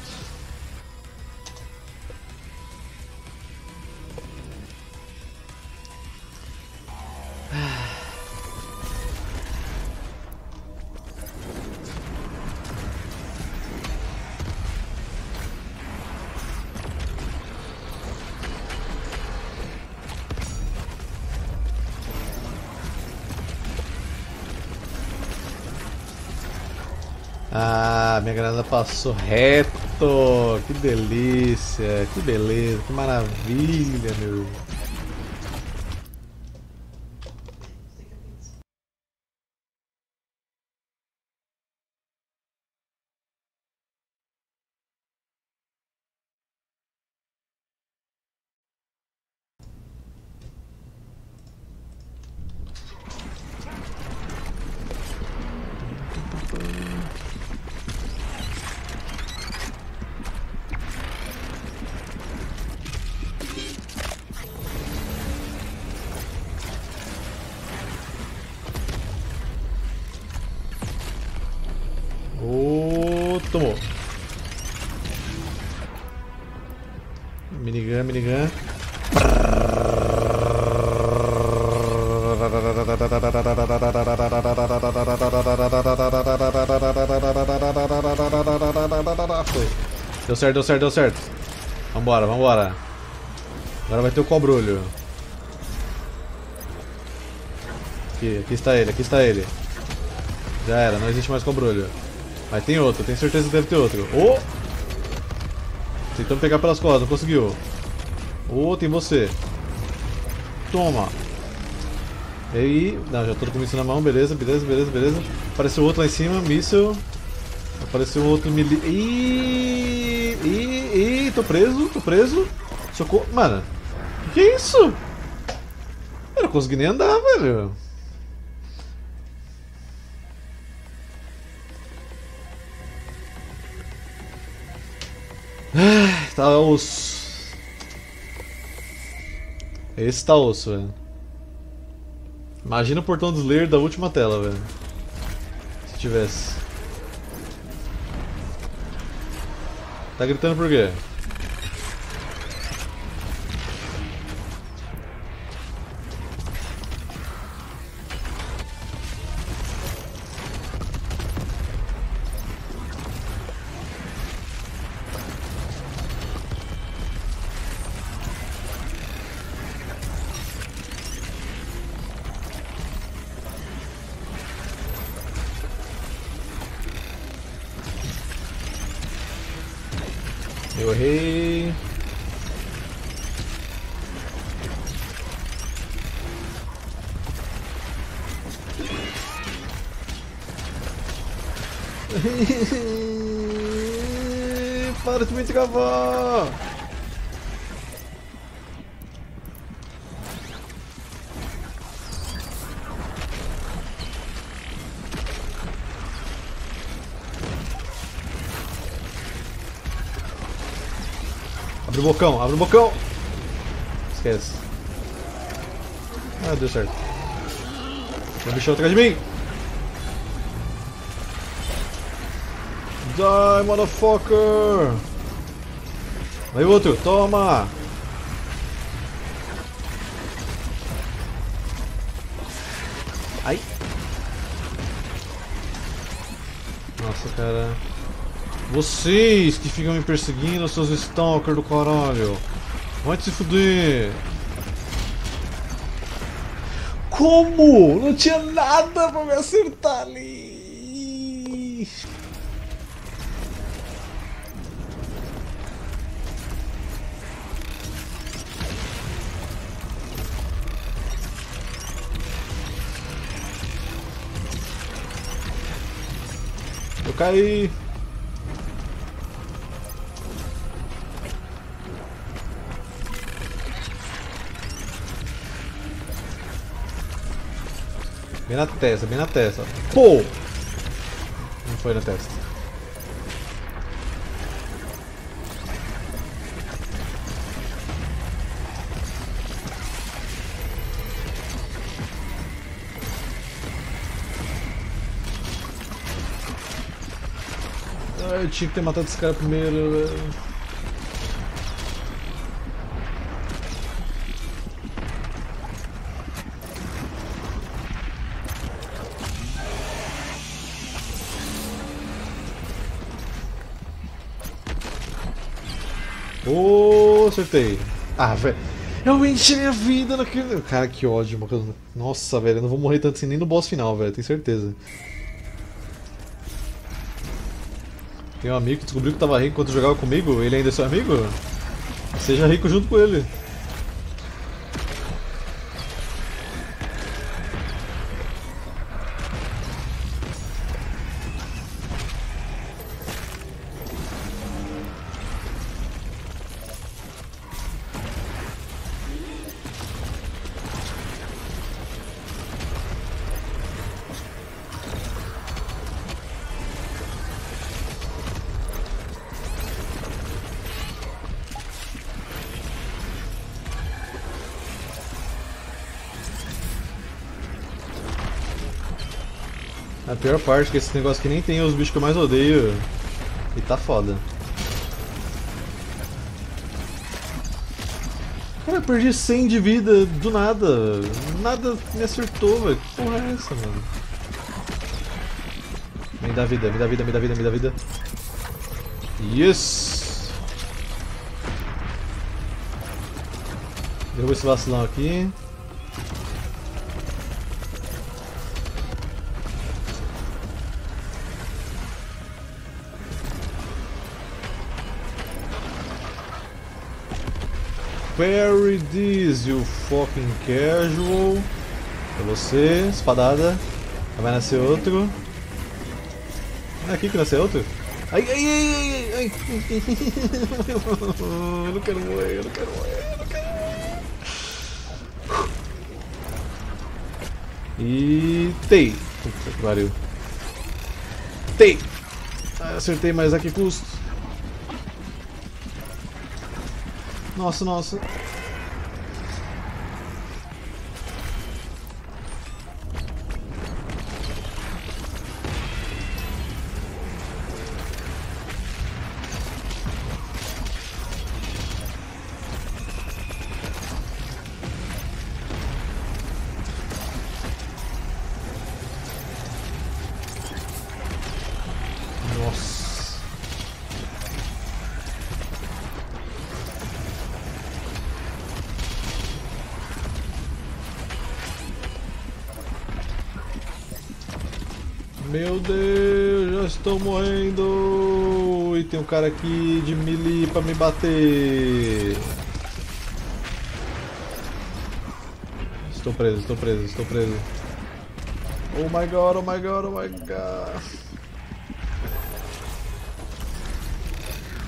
Passou reto. Que delícia, que beleza, que maravilha, meu. Certo, deu certo, deu certo. Vambora, vambora. Agora vai ter o cobrulho. Aqui, aqui está ele, aqui está ele. Já era, não existe mais cobrulho. Mas tem outro, tenho certeza que deve ter outro. Oh! Tentando pegar pelas costas, não conseguiu. Oh, tem você. Toma. E aí, não, já tô com isso na mão, beleza, beleza, beleza, beleza. Apareceu outro lá em cima, míssel. Apareceu outro mili... Ih, tô preso, tô preso. Socorro. Mano, que, que é isso? Eu não consegui nem andar, velho. Ai, tá osso. Esse tá osso, velho. Imagina o portão dos Slayer da última tela, velho. Se tivesse. Tá gritando por quê? Travar! Abre o bocão, abre o bocão! Esquece. Ah, deu certo. Tem um bichão atrás de mim! Die, motherfucker! Aí outro, toma! Ai! Nossa, cara. Vocês que ficam me perseguindo, seus stalkers do caralho! Vai se fuder! Como? Não tinha nada pra me acertar ali! Caí! Bem na testa, bem na testa. Pô! Não foi na testa. Eu tinha que ter matado esse cara primeiro. Oh, acertei. Ah, velho. Eu enchi minha vida naquele. Cara, que ódio. Nossa, velho. Eu não vou morrer tanto assim nem no boss final, velho. Tenho certeza. Tem um amigo que descobriu que tava rico enquanto jogava comigo, ele ainda é seu amigo? Seja rico junto com ele. Pior parte que esse negócio que nem tem os bichos que eu mais odeio. E tá foda. Cara, eu perdi 100 de vida do nada. Nada me acertou, velho. Que porra é essa, mano? Me dá vida, me dá vida, me dá vida, me dá vida. Yes! Derruba esse vacilão aqui. Parry this, you fucking casual. É você, espadada. Vai nascer outro. É aqui que nasceu outro? Ai, ai, ai, ai, ai. Eu não quero morrer, eu não quero morrer, eu não quero morrer. E. Tei. Puta que pariu. Tei. Ah, acertei, mas a que custo? Nossa, nossa. Meu Deus, já estou morrendo! E tem um cara aqui de melee pra me bater! Estou preso, estou preso, estou preso. Oh my god, oh my god, oh my god.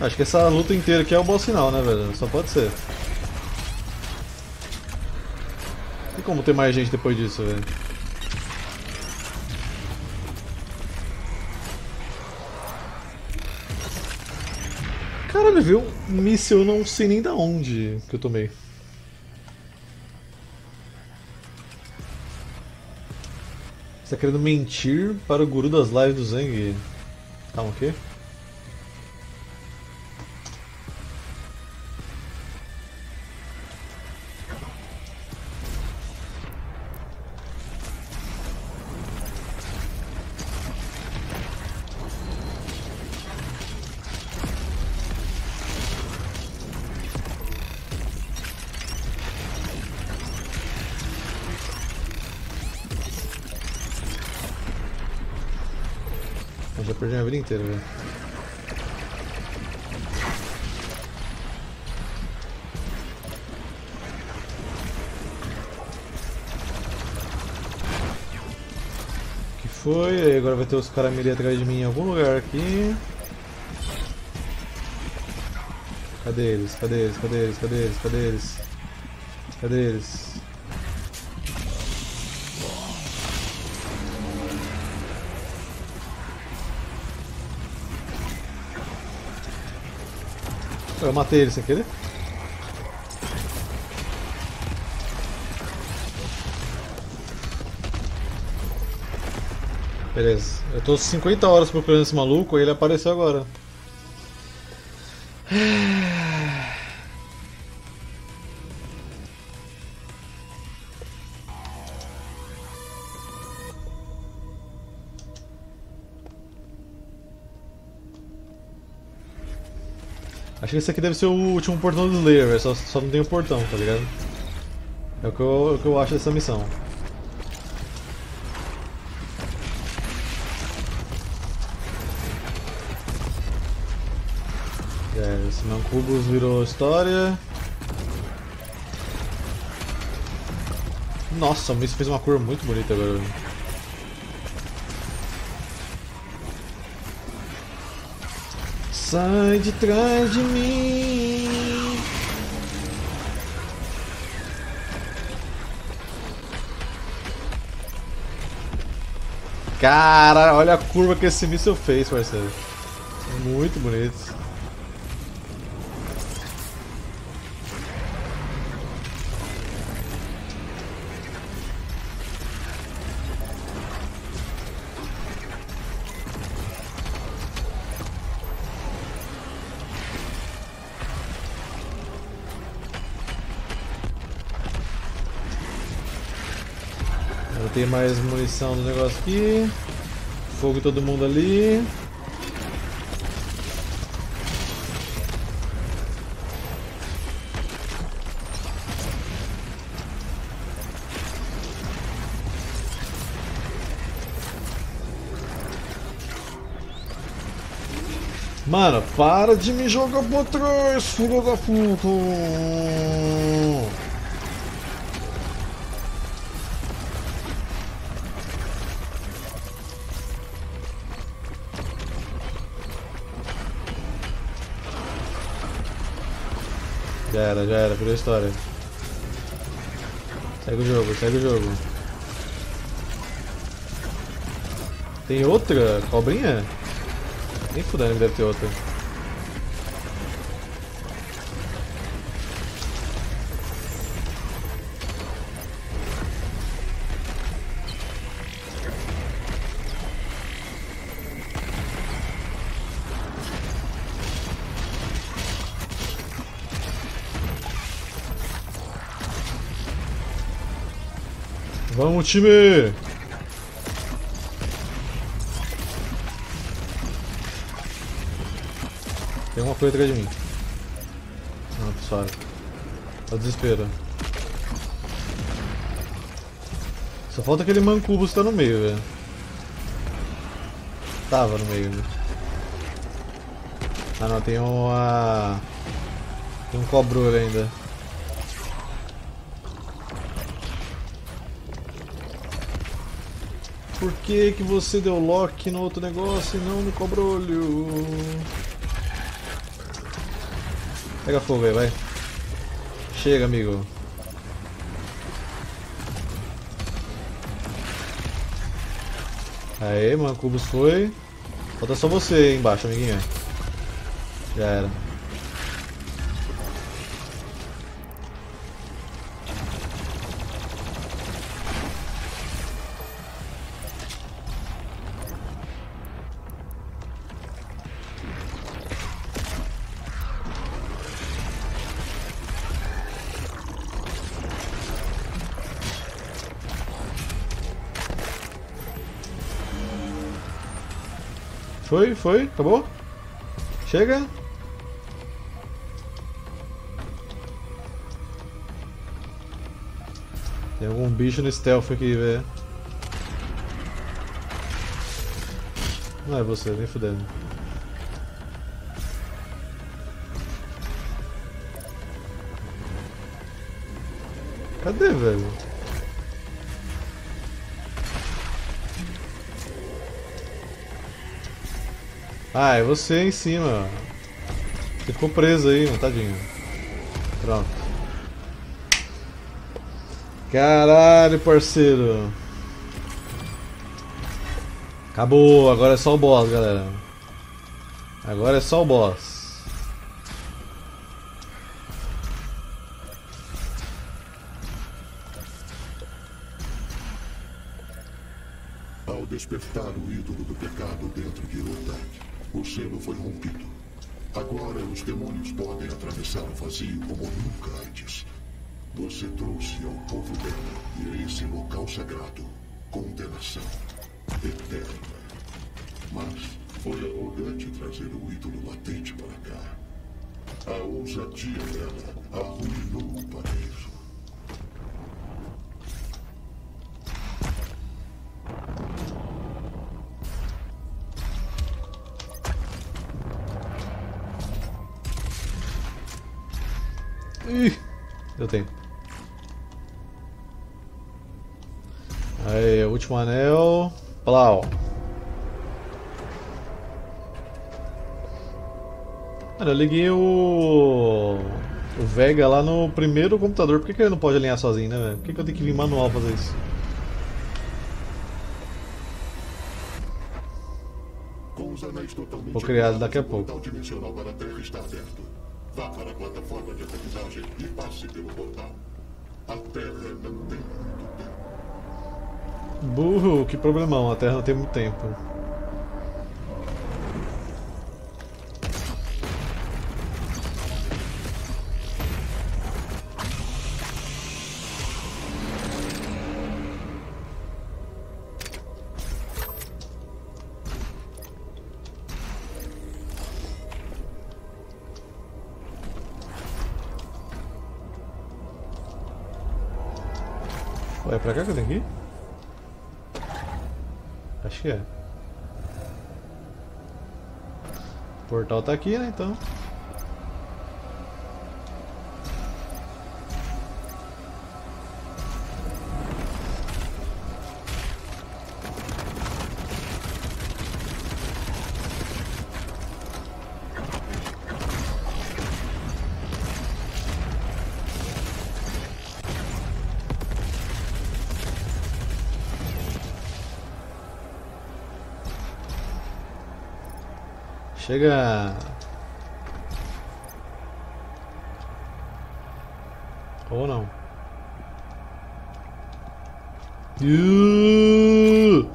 Acho que essa luta inteira aqui é o boss final, né, velho? Só pode ser. Tem como ter mais gente depois disso, velho? Míssil eu não sei nem da onde que eu tomei. Você tá querendo mentir para o guru das lives do Zeng? Calma, o quê? Inteira, velho. que foi? Agora vai ter os caras melee atrás de mim em algum lugar aqui. Cadê eles? Cadê eles? Cadê eles? Cadê eles? Cadê eles? Cadê eles? Eu matei ele sem querer? Beleza. Eu tô 50 horas procurando esse maluco e ele apareceu agora. Que esse aqui deve ser o último portão do Slayer. Só, só não tem o portão, tá ligado? É o que eu, é o que eu acho dessa missão. É, esse Mancubus virou história. Nossa, Miss fez uma cor muito bonita agora. Sai de trás de mim. Cara, olha a curva que esse míssil fez, parceiro. Muito bonito. Mais munição do negócio aqui. Fogo todo mundo ali. Mano, para de me jogar pra trás, filho da puta! Era, já era, virou história. Segue o jogo, segue o jogo. Tem outra cobrinha? Nem fudendo que deve ter outra. Time! Tem uma coisa atrás de mim. Não, suave. O desespero. Só falta aquele mancubo tá no meio, velho. Tava no meio, né? Ah não, tem uma. Tem um cobror ainda. Por que que você deu lock no outro negócio e não no cobrolho? Pega fogo aí, vai. Chega, amigo. Aê, mano, Cubos foi. Falta só você aí embaixo, amiguinha. Já era. Foi, foi, acabou? Chega? Tem algum bicho no stealth aqui, velho. Não é você, nem fudendo. Cadê, velho? Ah, é você em cima. Você ficou preso aí, não, tadinho. Pronto. Caralho, parceiro. Acabou, agora é só o boss, galera. Agora é só o boss. Trouxe ao povo dela e a esse local sagrado condenação eterna. Mas foi arrogante trazer o ídolo latente para cá. A ousadia dela arruinou o paraíso. Último anel. Plau. Mano, eu liguei o. O Vega lá no primeiro computador. Por que, que ele não pode alinhar sozinho, né, velho? Por que, que eu tenho que vir manual fazer isso? Vou criar daqui a pouco. Vá para a plataforma de aterrissagem e passe pelo portal. A Terra não tem tempo. Burro, que problemão. A Terra não tem muito tempo. Ué, pra cá que eu tenho que ir? Acho que é. O portal tá aqui, né? Então. Chega. Ou não. Uh,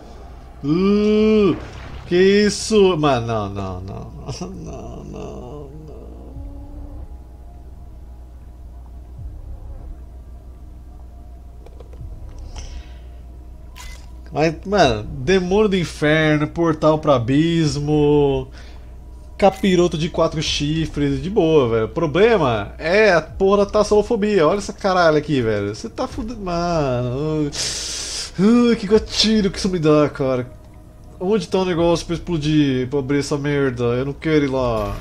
uh, que isso? Mano, não, não, não, não, não, não. Mas, mano, demônio do inferno, portal pro abismo, capiroto de quatro chifres, de boa, velho. O problema é a porra da tassolofobia. Olha essa caralho aqui, velho. Você tá fudendo. Mano. Ui, que gatilho que isso me dá, cara. Onde tá o negócio pra explodir, pra abrir essa merda? Eu não quero ir lá.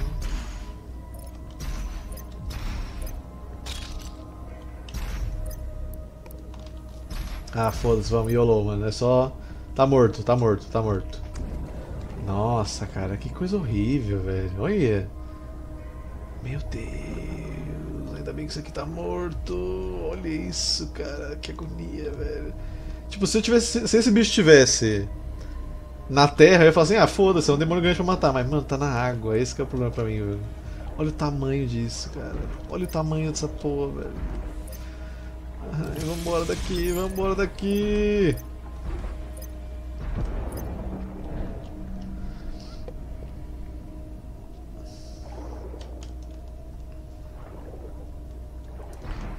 Ah, foda-se, vamos, YOLO, mano. É só. Tá morto, tá morto, tá morto. Nossa, cara, que coisa horrível, velho. Olha. Meu Deus, ainda bem que isso aqui tá morto. Olha isso, cara, que agonia, velho. Tipo, se eu tivesse. Se esse bicho tivesse na terra, eu ia falar assim: ah, foda-se, é um demônio grande pra matar. Mas, mano, tá na água. Esse que é o problema pra mim, velho. Olha o tamanho disso, cara. Olha o tamanho dessa porra, velho. Ai, vambora daqui, vambora daqui.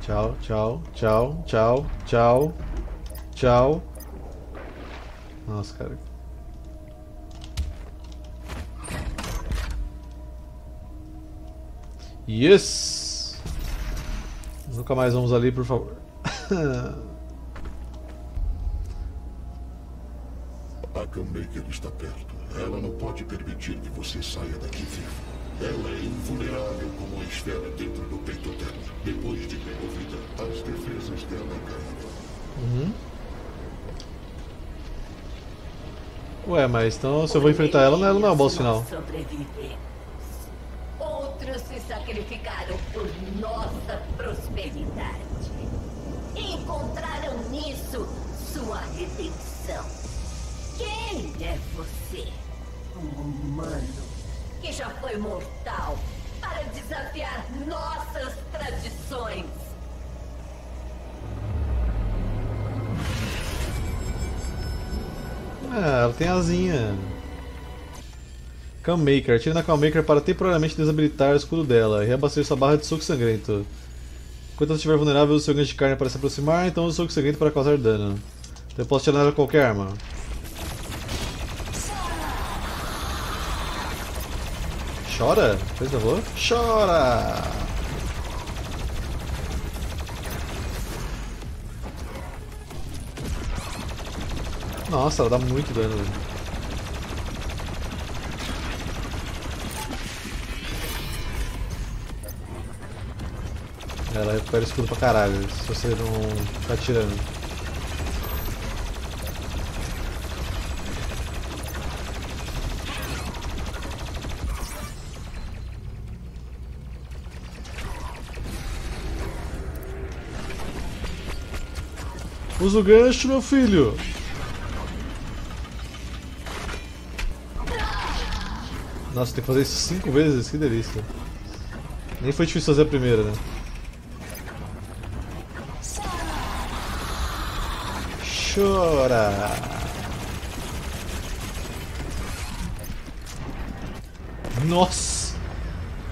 Tchau, tchau, tchau, tchau, tchau, tchau. Nossa, cara. Yes! Nunca mais vamos ali, por favor. A Gunmaker está perto. Ela não pode permitir que você saia daqui vivo. Ela é invulnerável como a esfera dentro do peito dela. Depois de removida, as defesas dela caem. Ué, mas então se eu vou enfrentar ela, ela não é o boss final. Outros se sacrificaram por nossa prosperidade. Encontraram nisso sua redenção. Quem é você? Um humano que já foi mortal para desafiar nossas tradições. Ah, ela tem asinha. Calmaker. Atire na Calmaker para temporariamente desabilitar o escudo dela e reabastecer sua barra de soco sangrento. Enquanto ela estiver vulnerável, o seu gancho de carne para se aproximar, então o soco sangrento para causar dano. Então eu posso tirar nela qualquer arma. Chora? Fez favor? Chora! Nossa, ela dá muito dano. Ela recupera escudo pra caralho, se você não ficar atirando. Usa o gancho, meu filho! Nossa, tem que fazer isso cinco vezes, que delícia. Nem foi difícil fazer a primeira, né? Chora! Nossa!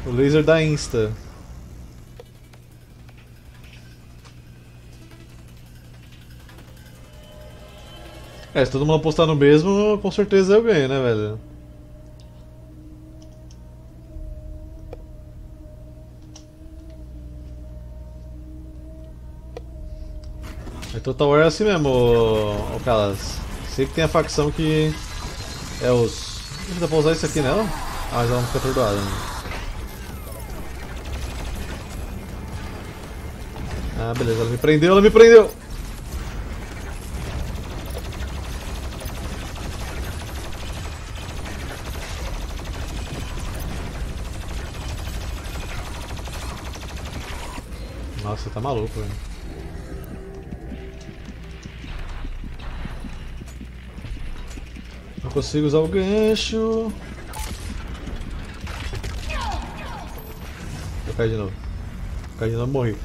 O laser da Insta. É, se todo mundo apostar no mesmo, com certeza eu ganho, né, velho? É Total War é assim mesmo, ô, ô Calas. Sempre tem a facção que é os. Dá pra usar isso aqui nela? Ah, mas ela não fica atordoada. Né? Ah, beleza, ela me prendeu, ela me prendeu! Nossa, tá maluco, velho. Não consigo usar o gancho. Eu caí de novo. Eu caí de novo morri.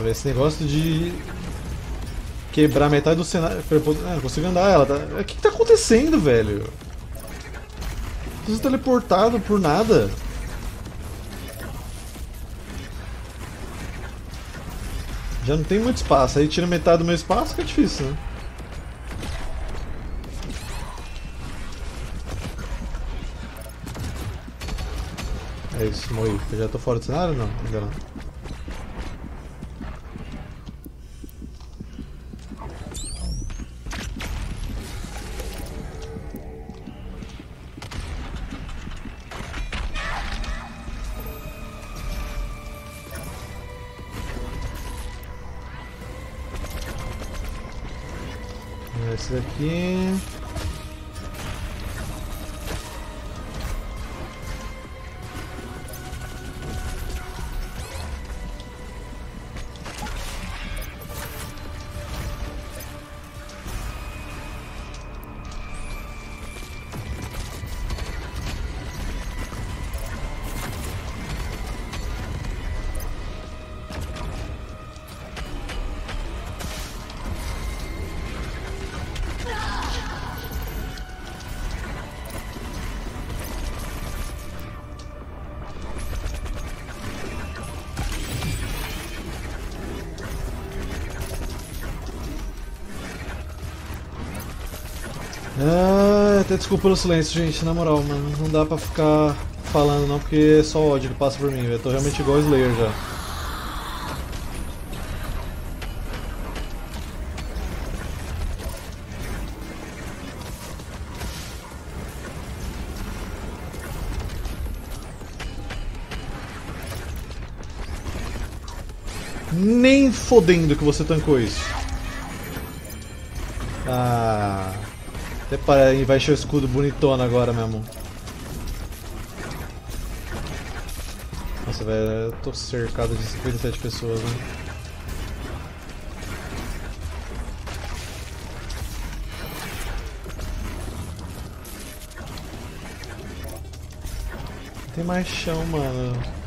Nossa, esse negócio de quebrar metade do cenário. Ah, não consigo andar ela. Tá... O que, que tá acontecendo, velho? Preciso teleportado por nada. Já não tem muito espaço. Aí tira metade do meu espaço, que é difícil, né? É isso, morri. Eu já tô fora do cenário não? Ainda não. Desculpa pelo silêncio, gente, na moral, mano. Não dá pra ficar falando não, porque é só ódio que passa por mim, velho. Tô realmente igual Slayer já. Nem fodendo que você tancou isso. Ah. Até para vai encher o escudo bonitona agora mesmo. Nossa, velho, eu tô cercado de 57 pessoas, né? Tem mais chão, mano.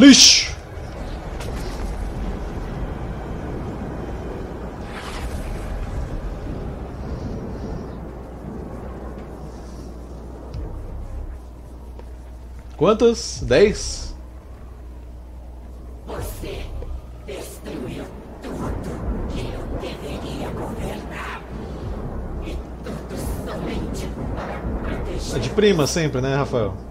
Lixo! Quantas? Dez? Você destruiu tudo que eu deveria governar. E tudo somente para É proteger de prima sempre, né, Rafael?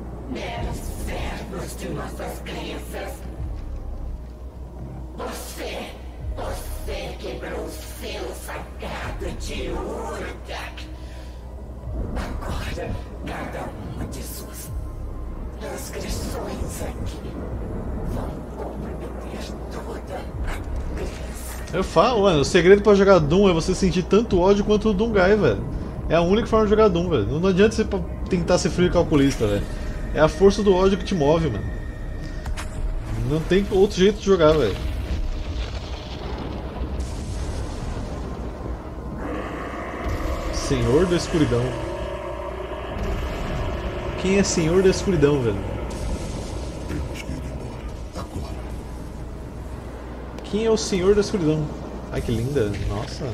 Falo, mano, o segredo pra jogar Doom é você sentir tanto ódio quanto o Doomguy, velho. É a única forma de jogar Doom, velho. Não adianta você tentar ser frio e calculista, velho. É a força do ódio que te move, mano. Não tem outro jeito de jogar, velho. Senhor da escuridão. Quem é Senhor da escuridão, velho? Temos que ir embora. Agora. Quem é o Senhor da Escuridão? Ai que linda, nossa.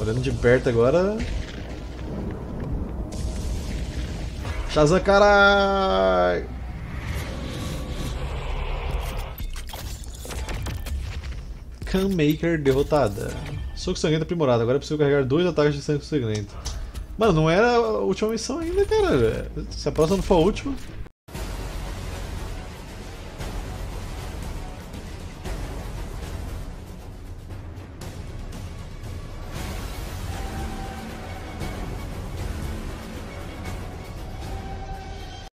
Olhando de perto agora. Shazam, carai! Canmaker derrotada. Soco sangrento aprimorado. Agora é possível carregar dois ataques de sangue sangrento. Mano, não era a última missão ainda, cara. Se a próxima não for a última.